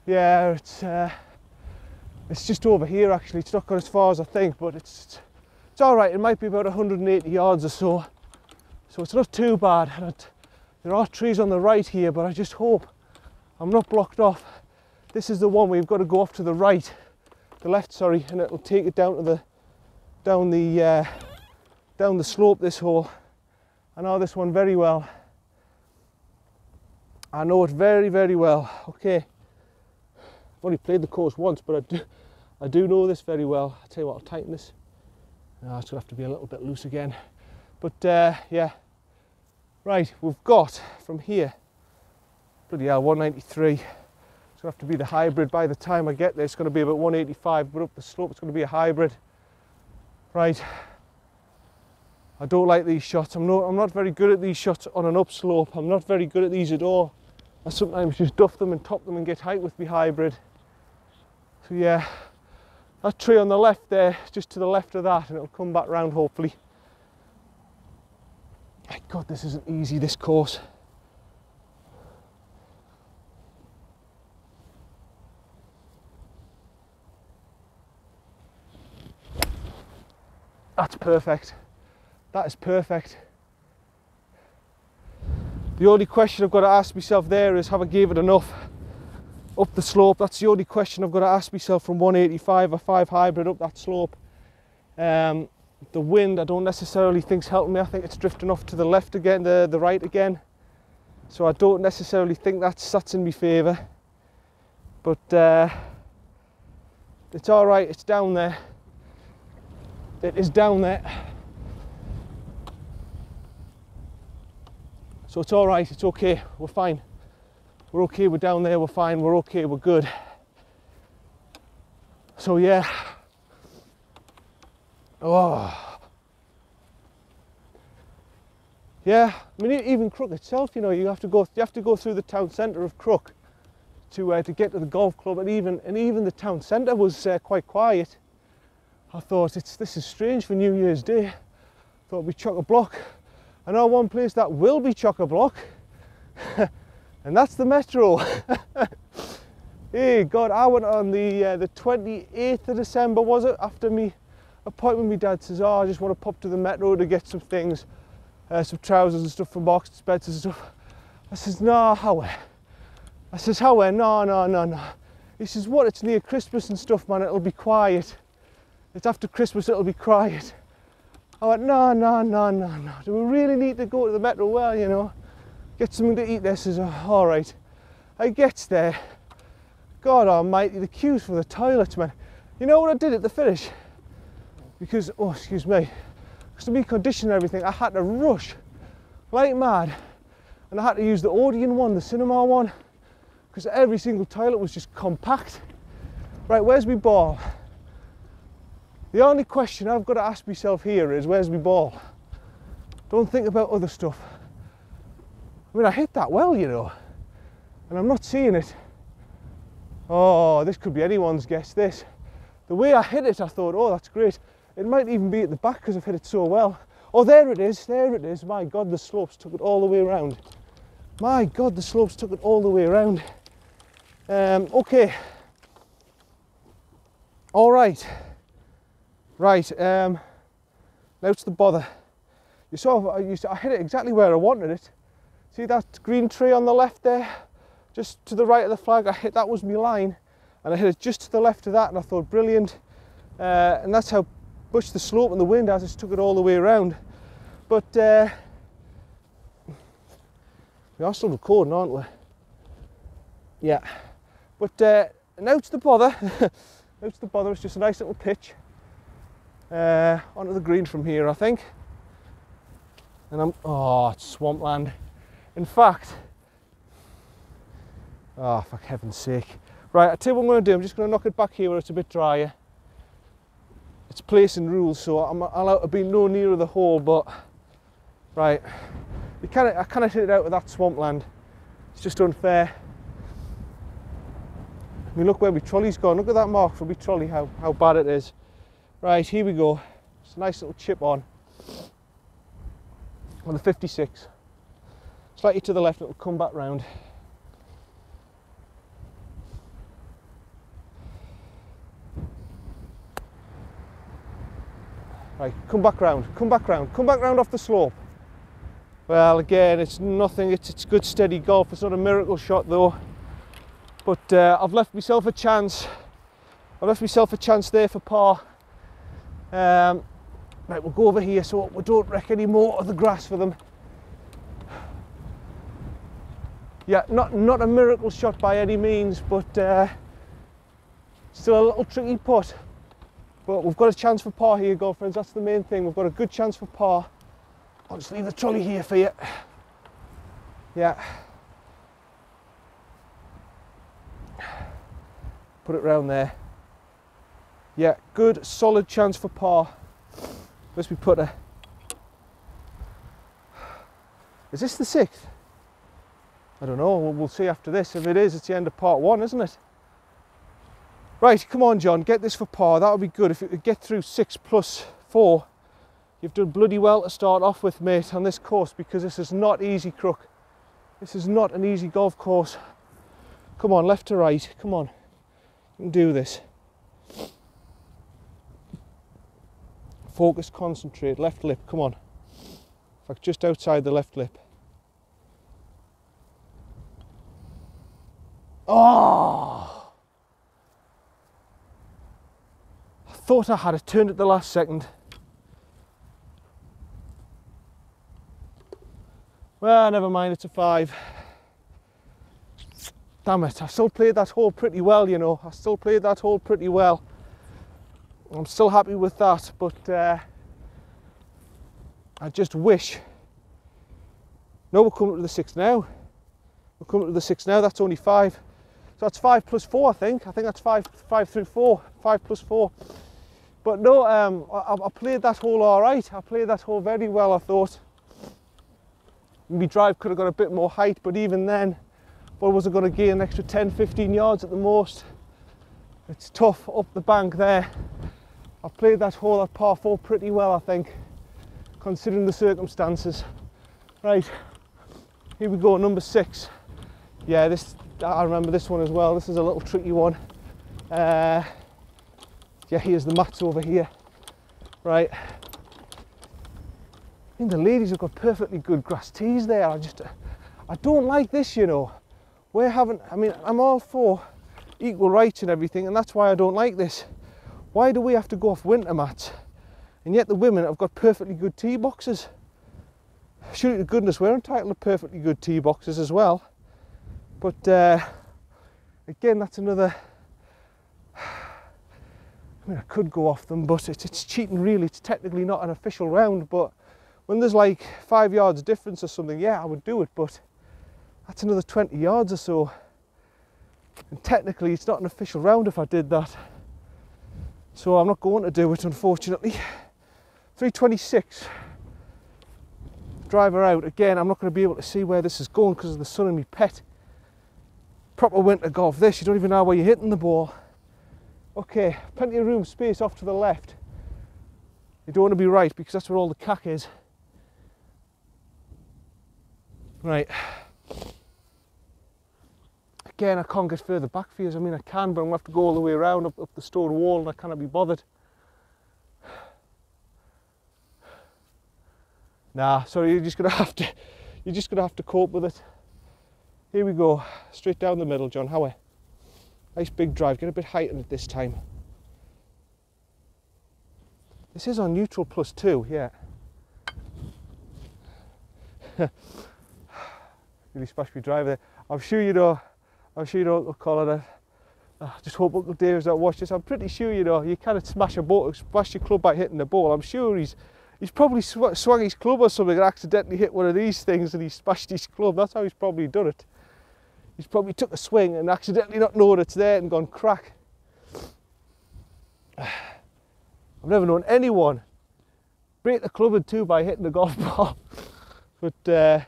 yeah, it's uh, it's just over here actually. It's not got as far as I think, but it's it's all right. It might be about 180 yards or so, so it's not too bad. There are trees on the right here, but I just hope I'm not blocked off. This is the one you've got to go off to the right, the left, sorry, and it'll take it down to the down the uh, down the slope. This hole, I know this one very well. I know it very, very well. Okay, I've only played the course once, but I do, I do know this very well. I tell you what, I'll tighten this. Oh, it's gonna have to be a little bit loose again, but uh, yeah, Right, we've got from here, bloody hell, 193. It's gonna have to be the hybrid by the time I get there. It's gonna be about 185, but up the slope it's gonna be a hybrid. Right, I don't like these shots. I'm not, I'm not very good at these shots on an upslope. I'm not very good at these at all. I sometimes just duff them and top them and get height with the hybrid. So yeah, that tree on the left there, just to the left of that, and it'll come back round hopefully. My God, this isn't easy, this course. That's perfect. That is perfect. The only question I've got to ask myself there is have I gave it enough up the slope? That's the only question I've got to ask myself from 185 or 5 hybrid up that slope. Um, the wind I don't necessarily think's helping me. I think it's drifting off to the left again, the, the right again. So I don't necessarily think that's, that's in my favour. But uh, it's all right, it's down there. It is down there. So it's all right, it's okay, we're fine. We're okay, we're down there, we're fine, we're okay, we're good. So yeah, Oh. Yeah, I mean even Crook itself, you know, you have to go you have to go through the town centre of Crook to uh, to get to the golf club, and even and even the town centre was uh, quite quiet. I thought it's this is strange for New Year's Day. Thought we'd chock a block. I know one place that will be chock a block, and that's the Metro. Hey God, I went on the uh, the 28th of December, was it? After me appointment, my dad says, "Oh, I just want to pop to the metro to get some things, uh, some trousers and stuff from Marks and Spencer and stuff." I says, "No, how?" I says, "How? No, no, no, no." He says, "What? It's near Christmas and stuff, man. It'll be quiet. It's after Christmas. It'll be quiet." I went, "No, no, no, no, no. Do we really need to go to the metro? Well, you know, get something to eat." There says, oh, "All right." I gets there. God almighty, the queues for the toilets, man. You know what I did at the finish? Because, oh, excuse me, because to be conditioned and everything, I had to rush like mad. And I had to use the Odeon one, the cinema one, because every single toilet was just compact. Right, where's my ball? The only question I've got to ask myself here is, where's my ball? Don't think about other stuff. I mean, I hit that well, you know, and I'm not seeing it. Oh, this could be anyone's guess, this. The way I hit it, I thought, oh, that's great. It might even be at the back because I've hit it so well. Oh, there it is, there it is. My God, the slopes took it all the way around. My God, the slopes took it all the way around. Um, okay. All right. Right, um, now to the bother. You saw, you saw, I hit it exactly where I wanted it. See that green tree on the left there? just to the right of the flag. I hit that was my line, and I hit it just to the left of that, and I thought brilliant. Uh, and that's how much the slope and the wind has just took it all the way around. But uh, we are still recording, aren't we? Yeah. But uh, now to the bother. now to the bother. It's just a nice little pitch uh, onto the green from here, I think. And I'm oh, it's swampland. In fact, Oh, for heaven's sake. Right, I tell you what I'm going to do. I'm just going to knock it back here where it's a bit drier. It's placing rules, so I'm allowed to be no nearer the hole, but right. You of, I kind of hit it out of that swampland. It's just unfair. I mean, look where my trolley's gone. Look at that mark for my trolley, how, how bad it is. Right, here we go. It's a nice little chip on. On the 56. Slightly to the left, it'll come back round. Right, come back round, come back round, come back round off the slope. Well, again, it's nothing, it's, it's good steady golf. It's not a miracle shot though. But uh, I've left myself a chance. I've left myself a chance there for par. Um, right, we'll go over here so we don't wreck any more of the grass for them. Yeah, not, not a miracle shot by any means, but uh, still a little tricky putt. But we've got a chance for par here, girlfriends. That's the main thing. We've got a good chance for par. I'll just leave the trolley here for you. Yeah. Put it round there. Yeah, good, solid chance for par. Where's we put her? Is this the sixth? I don't know. We'll see after this. If it is, it's the end of part one, isn't it? Right, come on, John, get this for par. That would be good. If you could get through six plus four, you've done bloody well to start off with, mate, on this course because this is not easy, Crook. This is not an easy golf course. Come on, left to right. Come on. You can do this. Focus, concentrate. Left lip, come on. In fact, just outside the left lip. Oh! thought I had it, turned at the last second. Well, never mind, it's a five. Damn it, I still played that hole pretty well, you know. I still played that hole pretty well. I'm still happy with that, but uh, I just wish. No, we're coming to the six now. We're coming to the six now, that's only five. So that's five plus four, I think. I think that's five, five through four, five plus four. But no, um, I, I, played that hole all right. I played that hole very well, I thought. My drive could have got a bit more height, but even then, what was I going to gain? An extra 10, 15 yards at the most. It's tough up the bank there. I played that hole at par four pretty well, I think, considering the circumstances. Right, here we go, number six. Yeah, this I remember this one as well. This is a little tricky one. Uh, yeah, here's the mats over here. Right. I think the ladies have got perfectly good grass tees there. I just, I don't like this, you know. We're having, I mean, I'm all for equal rights and everything, and that's why I don't like this. Why do we have to go off winter mats? And yet the women have got perfectly good tee boxes. Surely to goodness, we're entitled to perfectly good tee boxes as well. But uh, again, that's another. I mean, I could go off them, but it's, it's cheating really. It's technically not an official round, but when there's like five yards difference or something, yeah, I would do it, but that's another 20 yards or so. And technically, it's not an official round if I did that. So I'm not going to do it, unfortunately. 326. Driver out. Again, I'm not going to be able to see where this is going because of the sun and me pet. Proper winter golf this, you don't even know where you're hitting the ball. Okay, plenty of room, space off to the left. You don't want to be right because that's where all the cack is. Right. Again, I can't get further back for you. I mean, I can, but I'm going to have to go all the way around up, up the stone wall and I cannot be bothered. Nah, sorry, you're just going to have to, you're just going to have to cope with it. Here we go, straight down the middle, John Howie. Nice big drive, get a bit heightened at this time. This is on neutral plus two, yeah. really splashy drive there. I'm sure you know, I'm sure you know Uncle Colin. I just hope Uncle Dave's not watching this. I'm pretty sure you know you kind of smash a ball, smash your club by hitting the ball. I'm sure he's he's probably sw swung his club or something and accidentally hit one of these things and he smashed his club. That's how he's probably done it. He's probably took a swing and accidentally not known it's there and gone crack. I've never known anyone break the club in two by hitting the golf ball. but uh,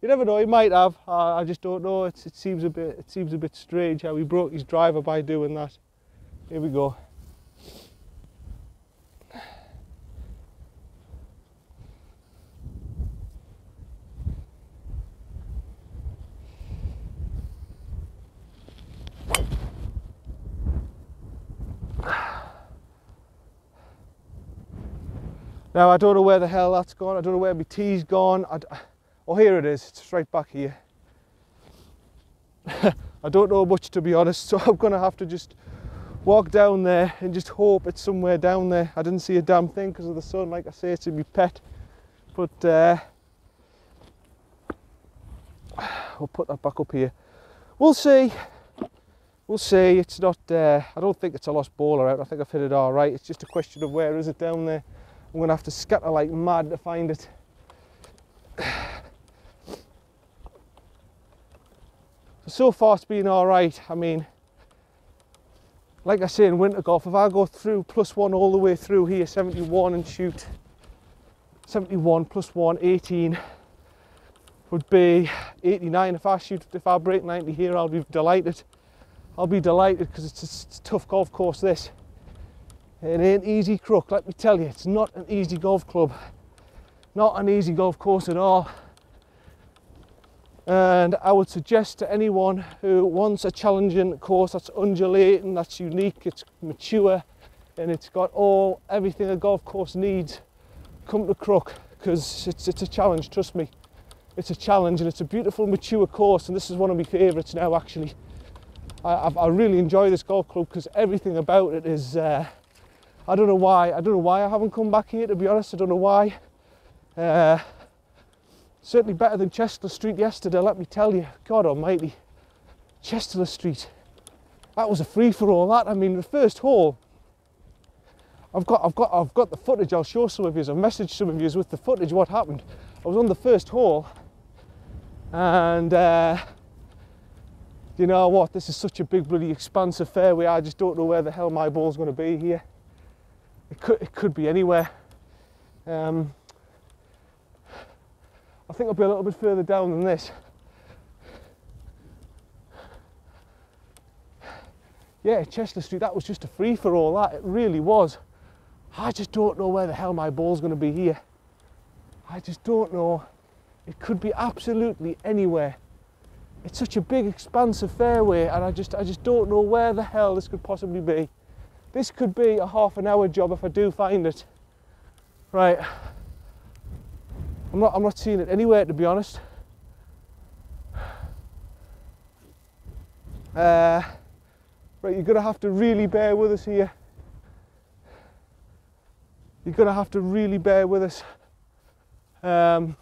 you never know, he might have. I, I just don't know. It's, it seems a bit it seems a bit strange how he broke his driver by doing that. Here we go. Now I don't know where the hell that's gone. I don't know where my tea's gone. I, oh, here it is. It's right back here. I don't know much to be honest, so I'm gonna have to just walk down there and just hope it's somewhere down there. I didn't see a damn thing because of the sun. Like I say, it's in my pet. But uh, we'll put that back up here. We'll see. We'll see. It's not. Uh, I don't think it's a lost ball out. I think I've hit it all right. It's just a question of where is it down there. I'm going to have to scatter like mad to find it. So far it's been all right. I mean, like I say in winter golf, if I go through plus one all the way through here, 71 and shoot 71 plus one, 18 would be 89. If I shoot, if I break 90 here, I'll be delighted. I'll be delighted because it's, it's a tough golf course this. It ain't easy crook, let me tell you, it's not an easy golf club. Not an easy golf course at all. And I would suggest to anyone who wants a challenging course that's undulating, that's unique, it's mature, and it's got all everything a golf course needs, come to Crook because it's, it's a challenge, trust me. It's a challenge and it's a beautiful, mature course, and this is one of my favourites now actually. I, I, really enjoy this golf club because everything about it is uh, I don't know why. I don't know why I haven't come back here, to be honest. I don't know why. Uh, certainly better than Chester Street yesterday, let me tell you. God almighty. Chester Street. That was a free for all that. I mean, the first hole, I've got, I've got, I've got the footage. I'll show some of you. I've messaged some of you with the footage. What happened? I was on the first hole, and uh, you know what? This is such a big bloody expansive fairway. I just don't know where the hell my ball's going to be here. It could, it could be anywhere. Um, I think I'll be a little bit further down than this. Yeah, Chester Street, that was just a free for all that, it really was. I just don't know where the hell my ball's going to be here. I just don't know. It could be absolutely anywhere. it's such a big expanse of fairway and I just I just don't know where the hell this could possibly be. This could be a half an hour job if I do find it. Right. I'm not I'm not seeing it anywhere to be honest. Uh, right, you're gonna have to really bear with us here. You're gonna have to really bear with us. Um,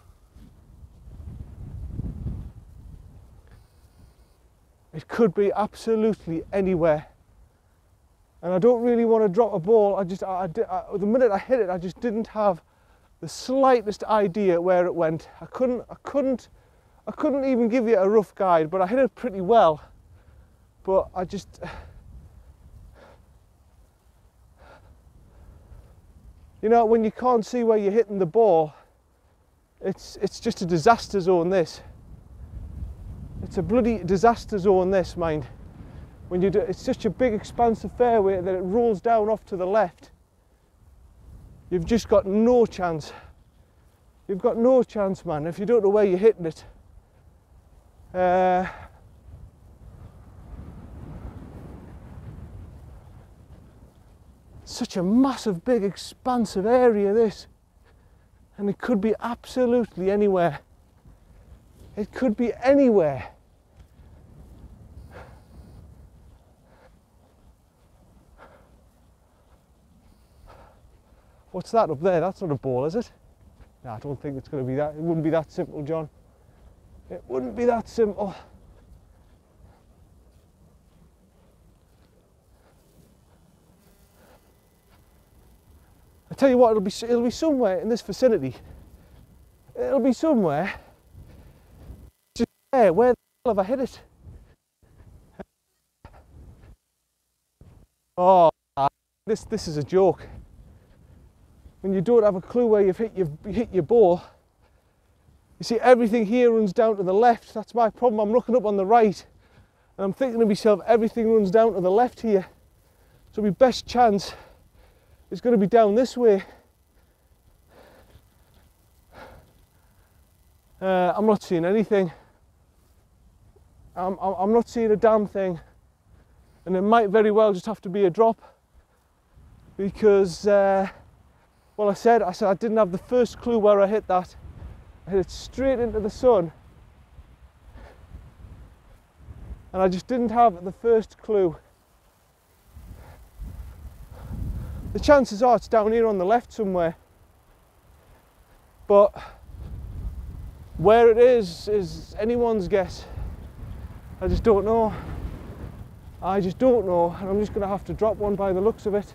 it could be absolutely anywhere. And I don't really want to drop a ball. I just, I, I, the minute I hit it, I just didn't have the slightest idea where it went. I couldn't, I couldn't, I couldn't even give you a rough guide, but I hit it pretty well. But I just, you know, when you can't see where you're hitting the ball, it's, it's just a disaster zone, this. It's a bloody disaster zone, this, mind. When you do, it's such a big expansive fairway that it rolls down off to the left. You've just got no chance. You've got no chance, man, if you don't know where you're hitting it. Uh, such a massive, big, expansive area, this. And it could be absolutely anywhere. It could be anywhere. What's that up there? That's not a ball, is it? No, I don't think it's going to be that. It wouldn't be that simple, John. It wouldn't be that simple. I tell you what, it'll be it'll be somewhere in this vicinity. It'll be somewhere. Just there. Where the hell have I hit it? Oh, ah, this this is a joke. When you don't have a clue where you've hit your hit your ball, you see everything here runs down to the left. That's my problem. I'm looking up on the right, and I'm thinking to myself, everything runs down to the left here. So my best chance is going to be down this way. Uh, I'm not seeing anything. I'm, I'm not seeing a damn thing. And it might very well just have to be a drop because, uh, well, I said, I said I didn't have the first clue where I hit that. I hit it straight into the sun. And I just didn't have the first clue. The chances are it's down here on the left somewhere. But where it is is anyone's guess. I just don't know. I just don't know, and I'm just going to have to drop one by the looks of it.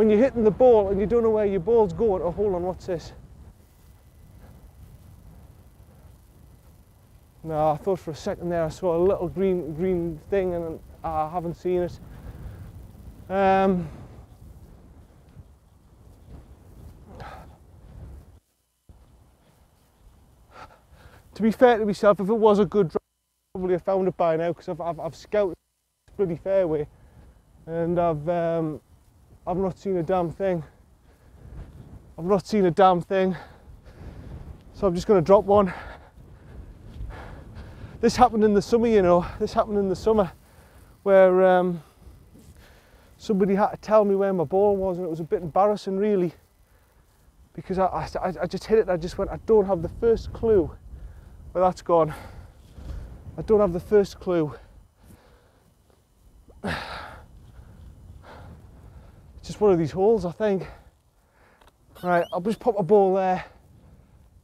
When you're hitting the ball and you don't know where your ball's going, oh, hold on, what's this? No, I thought for a second there I saw a little green green thing and I haven't seen it. Um, to be fair to myself, if it was a good drive, probably have found it by now because I've, I've, I've scouted this bloody fairway and I've um, I've not seen a damn thing. I've not seen a damn thing. So I'm just going to drop one. This happened in the summer, you know. This happened in the summer where um, somebody had to tell me where my ball was and it was a bit embarrassing really because I, I, I just hit it and I just went I don't have the first clue where that's gone I don't have the first clue just one of these holes I think right I'll just pop my ball there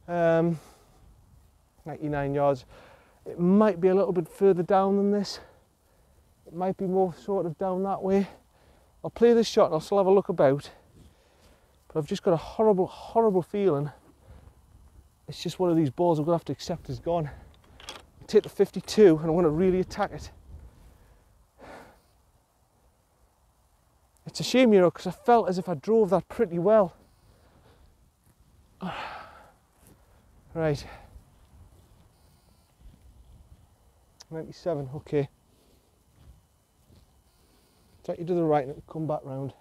um, 99 yards it might be a little bit further down than this it might be more sort of down that way. I'll play this shot and I'll still have a look about. But I've just got a horrible, horrible feeling. It's just one of these balls I'm going to have to accept is gone. I'll take the 52 and I want to really attack it. It's a shame, you know, because I felt as if I drove that pretty well. Right. 97, okay. Take you to the right and come back round.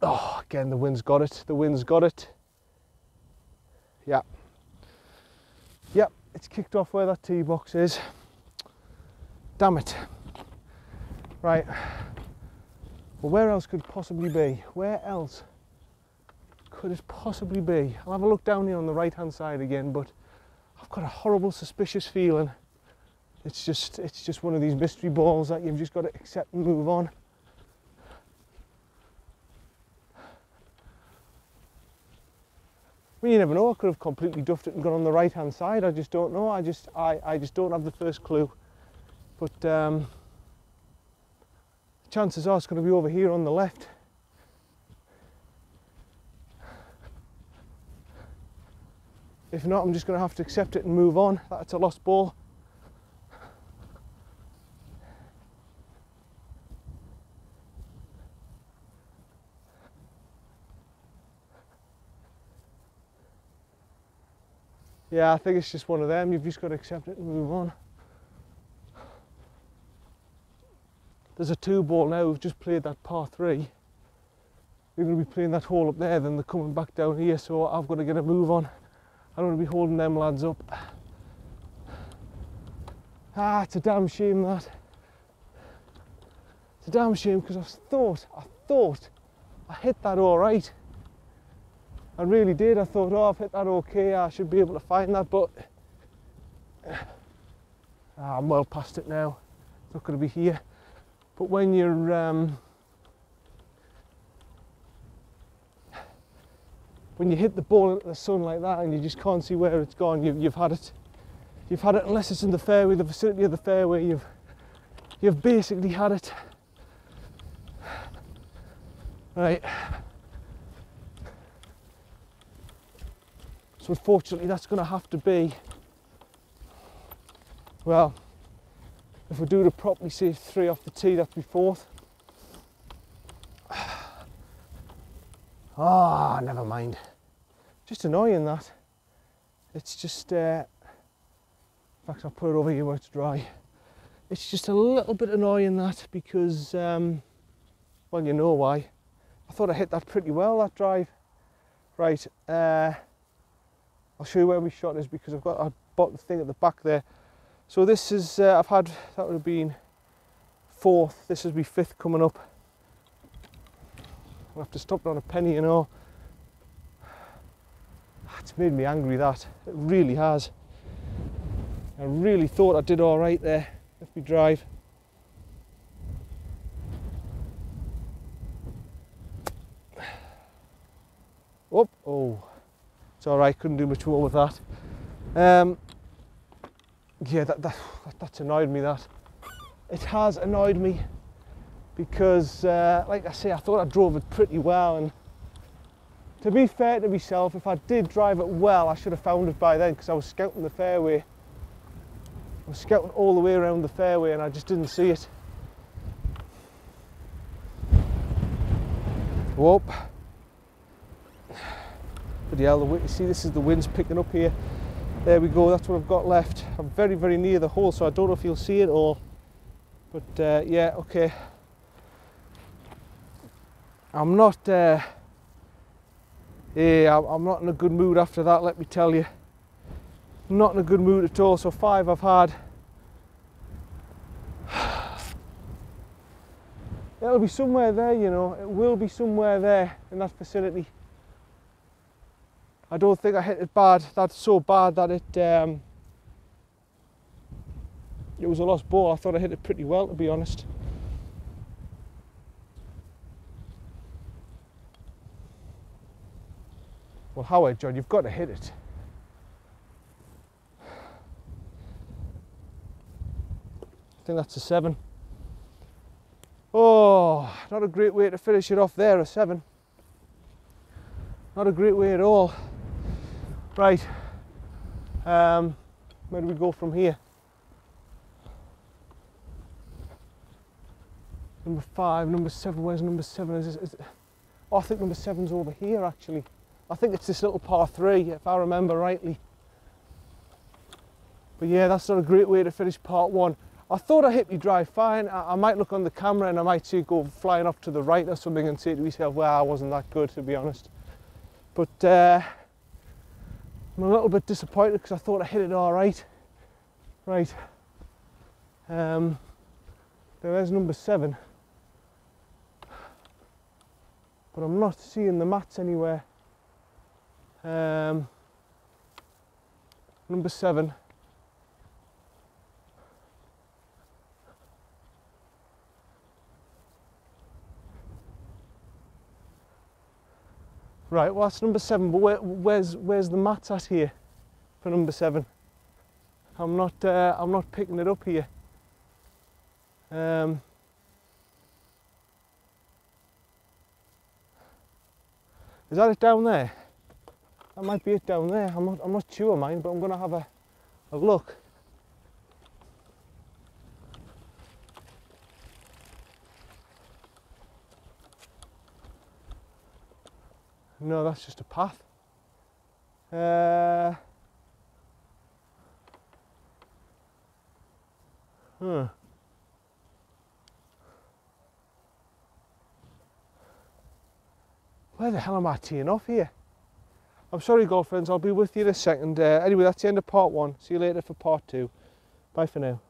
Oh, again, the wind's got it. The wind's got it. Yeah. Yep, it's kicked off where that tee box is. Damn it. Right. Well, where else could possibly be? Where else could it possibly be? I'll have a look down here on the right hand side again, but I've got a horrible suspicious feeling. It's just it's just one of these mystery balls that you've just got to accept and move on. Mean, you never know. I could have completely duffed it and gone on the right hand side. I just don't know. I just I, I just don't have the first clue. But um, chances are it's going to be over here on the left. If not, I'm just going to have to accept it and move on. That's a lost ball. Yeah, I think it's just one of them. You've just got to accept it and move on. There's a two ball now. We've just played that par three. We're going to be playing that hole up there, then they're coming back down here. So I've got to get a move on. I don't want to be holding them lads up. Ah, it's a damn shame that. It's a damn shame because I thought, I thought I hit that all right. I really did. I thought, oh, I've hit that okay. I should be able to find that, but ah, I'm well past it now. It's not going to be here. But when you're um, when you hit the ball into the sun like that and you just can't see where it's gone, you've, you've had it. You've had it unless it's in the fairway, the vicinity of the fairway. You've you've basically had it. Right. So unfortunately that's going to have to be, well, if we do the properly safe three off the tee, that's be fourth. Ah, oh, never mind. Just annoying that. It's just, uh, in fact I'll put it over here where it's dry. It's just a little bit annoying that because, um, well you know why. I thought I hit that pretty well, that drive. Right, uh, I'll show you where we shot is because I've got bought the thing at the back there. So this is uh, I've had that would have been fourth. This is be fifth coming up. I'll have to stop on a penny, you know. It's made me angry that it really has. I really thought I did all right there. Let me drive. Oh, oh. It's all right, couldn't do much more with that. Um, yeah, that, that, that's annoyed me, that. It has annoyed me because, uh, like I say, I thought I drove it pretty well. And to be fair to myself, if I did drive it well, I should have found it by then because I was scouting the fairway. I was scouting all the way around the fairway and I just didn't see it. Whoop. But yeah, the, you see this is the wind's picking up here. There we go, that's what I've got left. I'm very, very near the hole, so I don't know if you'll see it all. But uh, yeah, okay. I'm not, uh, yeah, I'm not in a good mood after that, let me tell you. Not in a good mood at all, so five I've had. It'll be somewhere there, you know, it will be somewhere there in that vicinity. I don't think I hit it bad. That's so bad that it um, it was a lost ball. I thought I hit it pretty well, to be honest. Well, Howard, John, you've got to hit it. I think that's a seven. Oh, not a great way to finish it off there, a seven. Not a great way at all. Right, um, where do we go from here? Number five, number seven, where's number seven? Is, is, oh, I think number seven's over here actually. I think it's this little par three, if I remember rightly. But yeah, that's not a great way to finish part one. I thought I hit me drive fine. I, I, might look on the camera and I might see it go flying off to the right or something and say to myself, well, I wasn't that good to be honest. But uh, I'm a little bit disappointed because I thought I hit it all right. Right. Um, there's number seven. But I'm not seeing the mats anywhere. Um, number seven. Right, well that's number seven, but where, where's where's the mat at here for number seven? I'm not uh, I'm not picking it up here. Um, is that it down there? That might be it down there. I'm not I'm not sure mine, but I'm gonna have a, a look. No, that's just a path. Uh, huh. Where the hell am I teeing off here? I'm sorry, girlfriends. I'll be with you in a second. Uh, anyway, that's the end of part one. See you later for part two. Bye for now.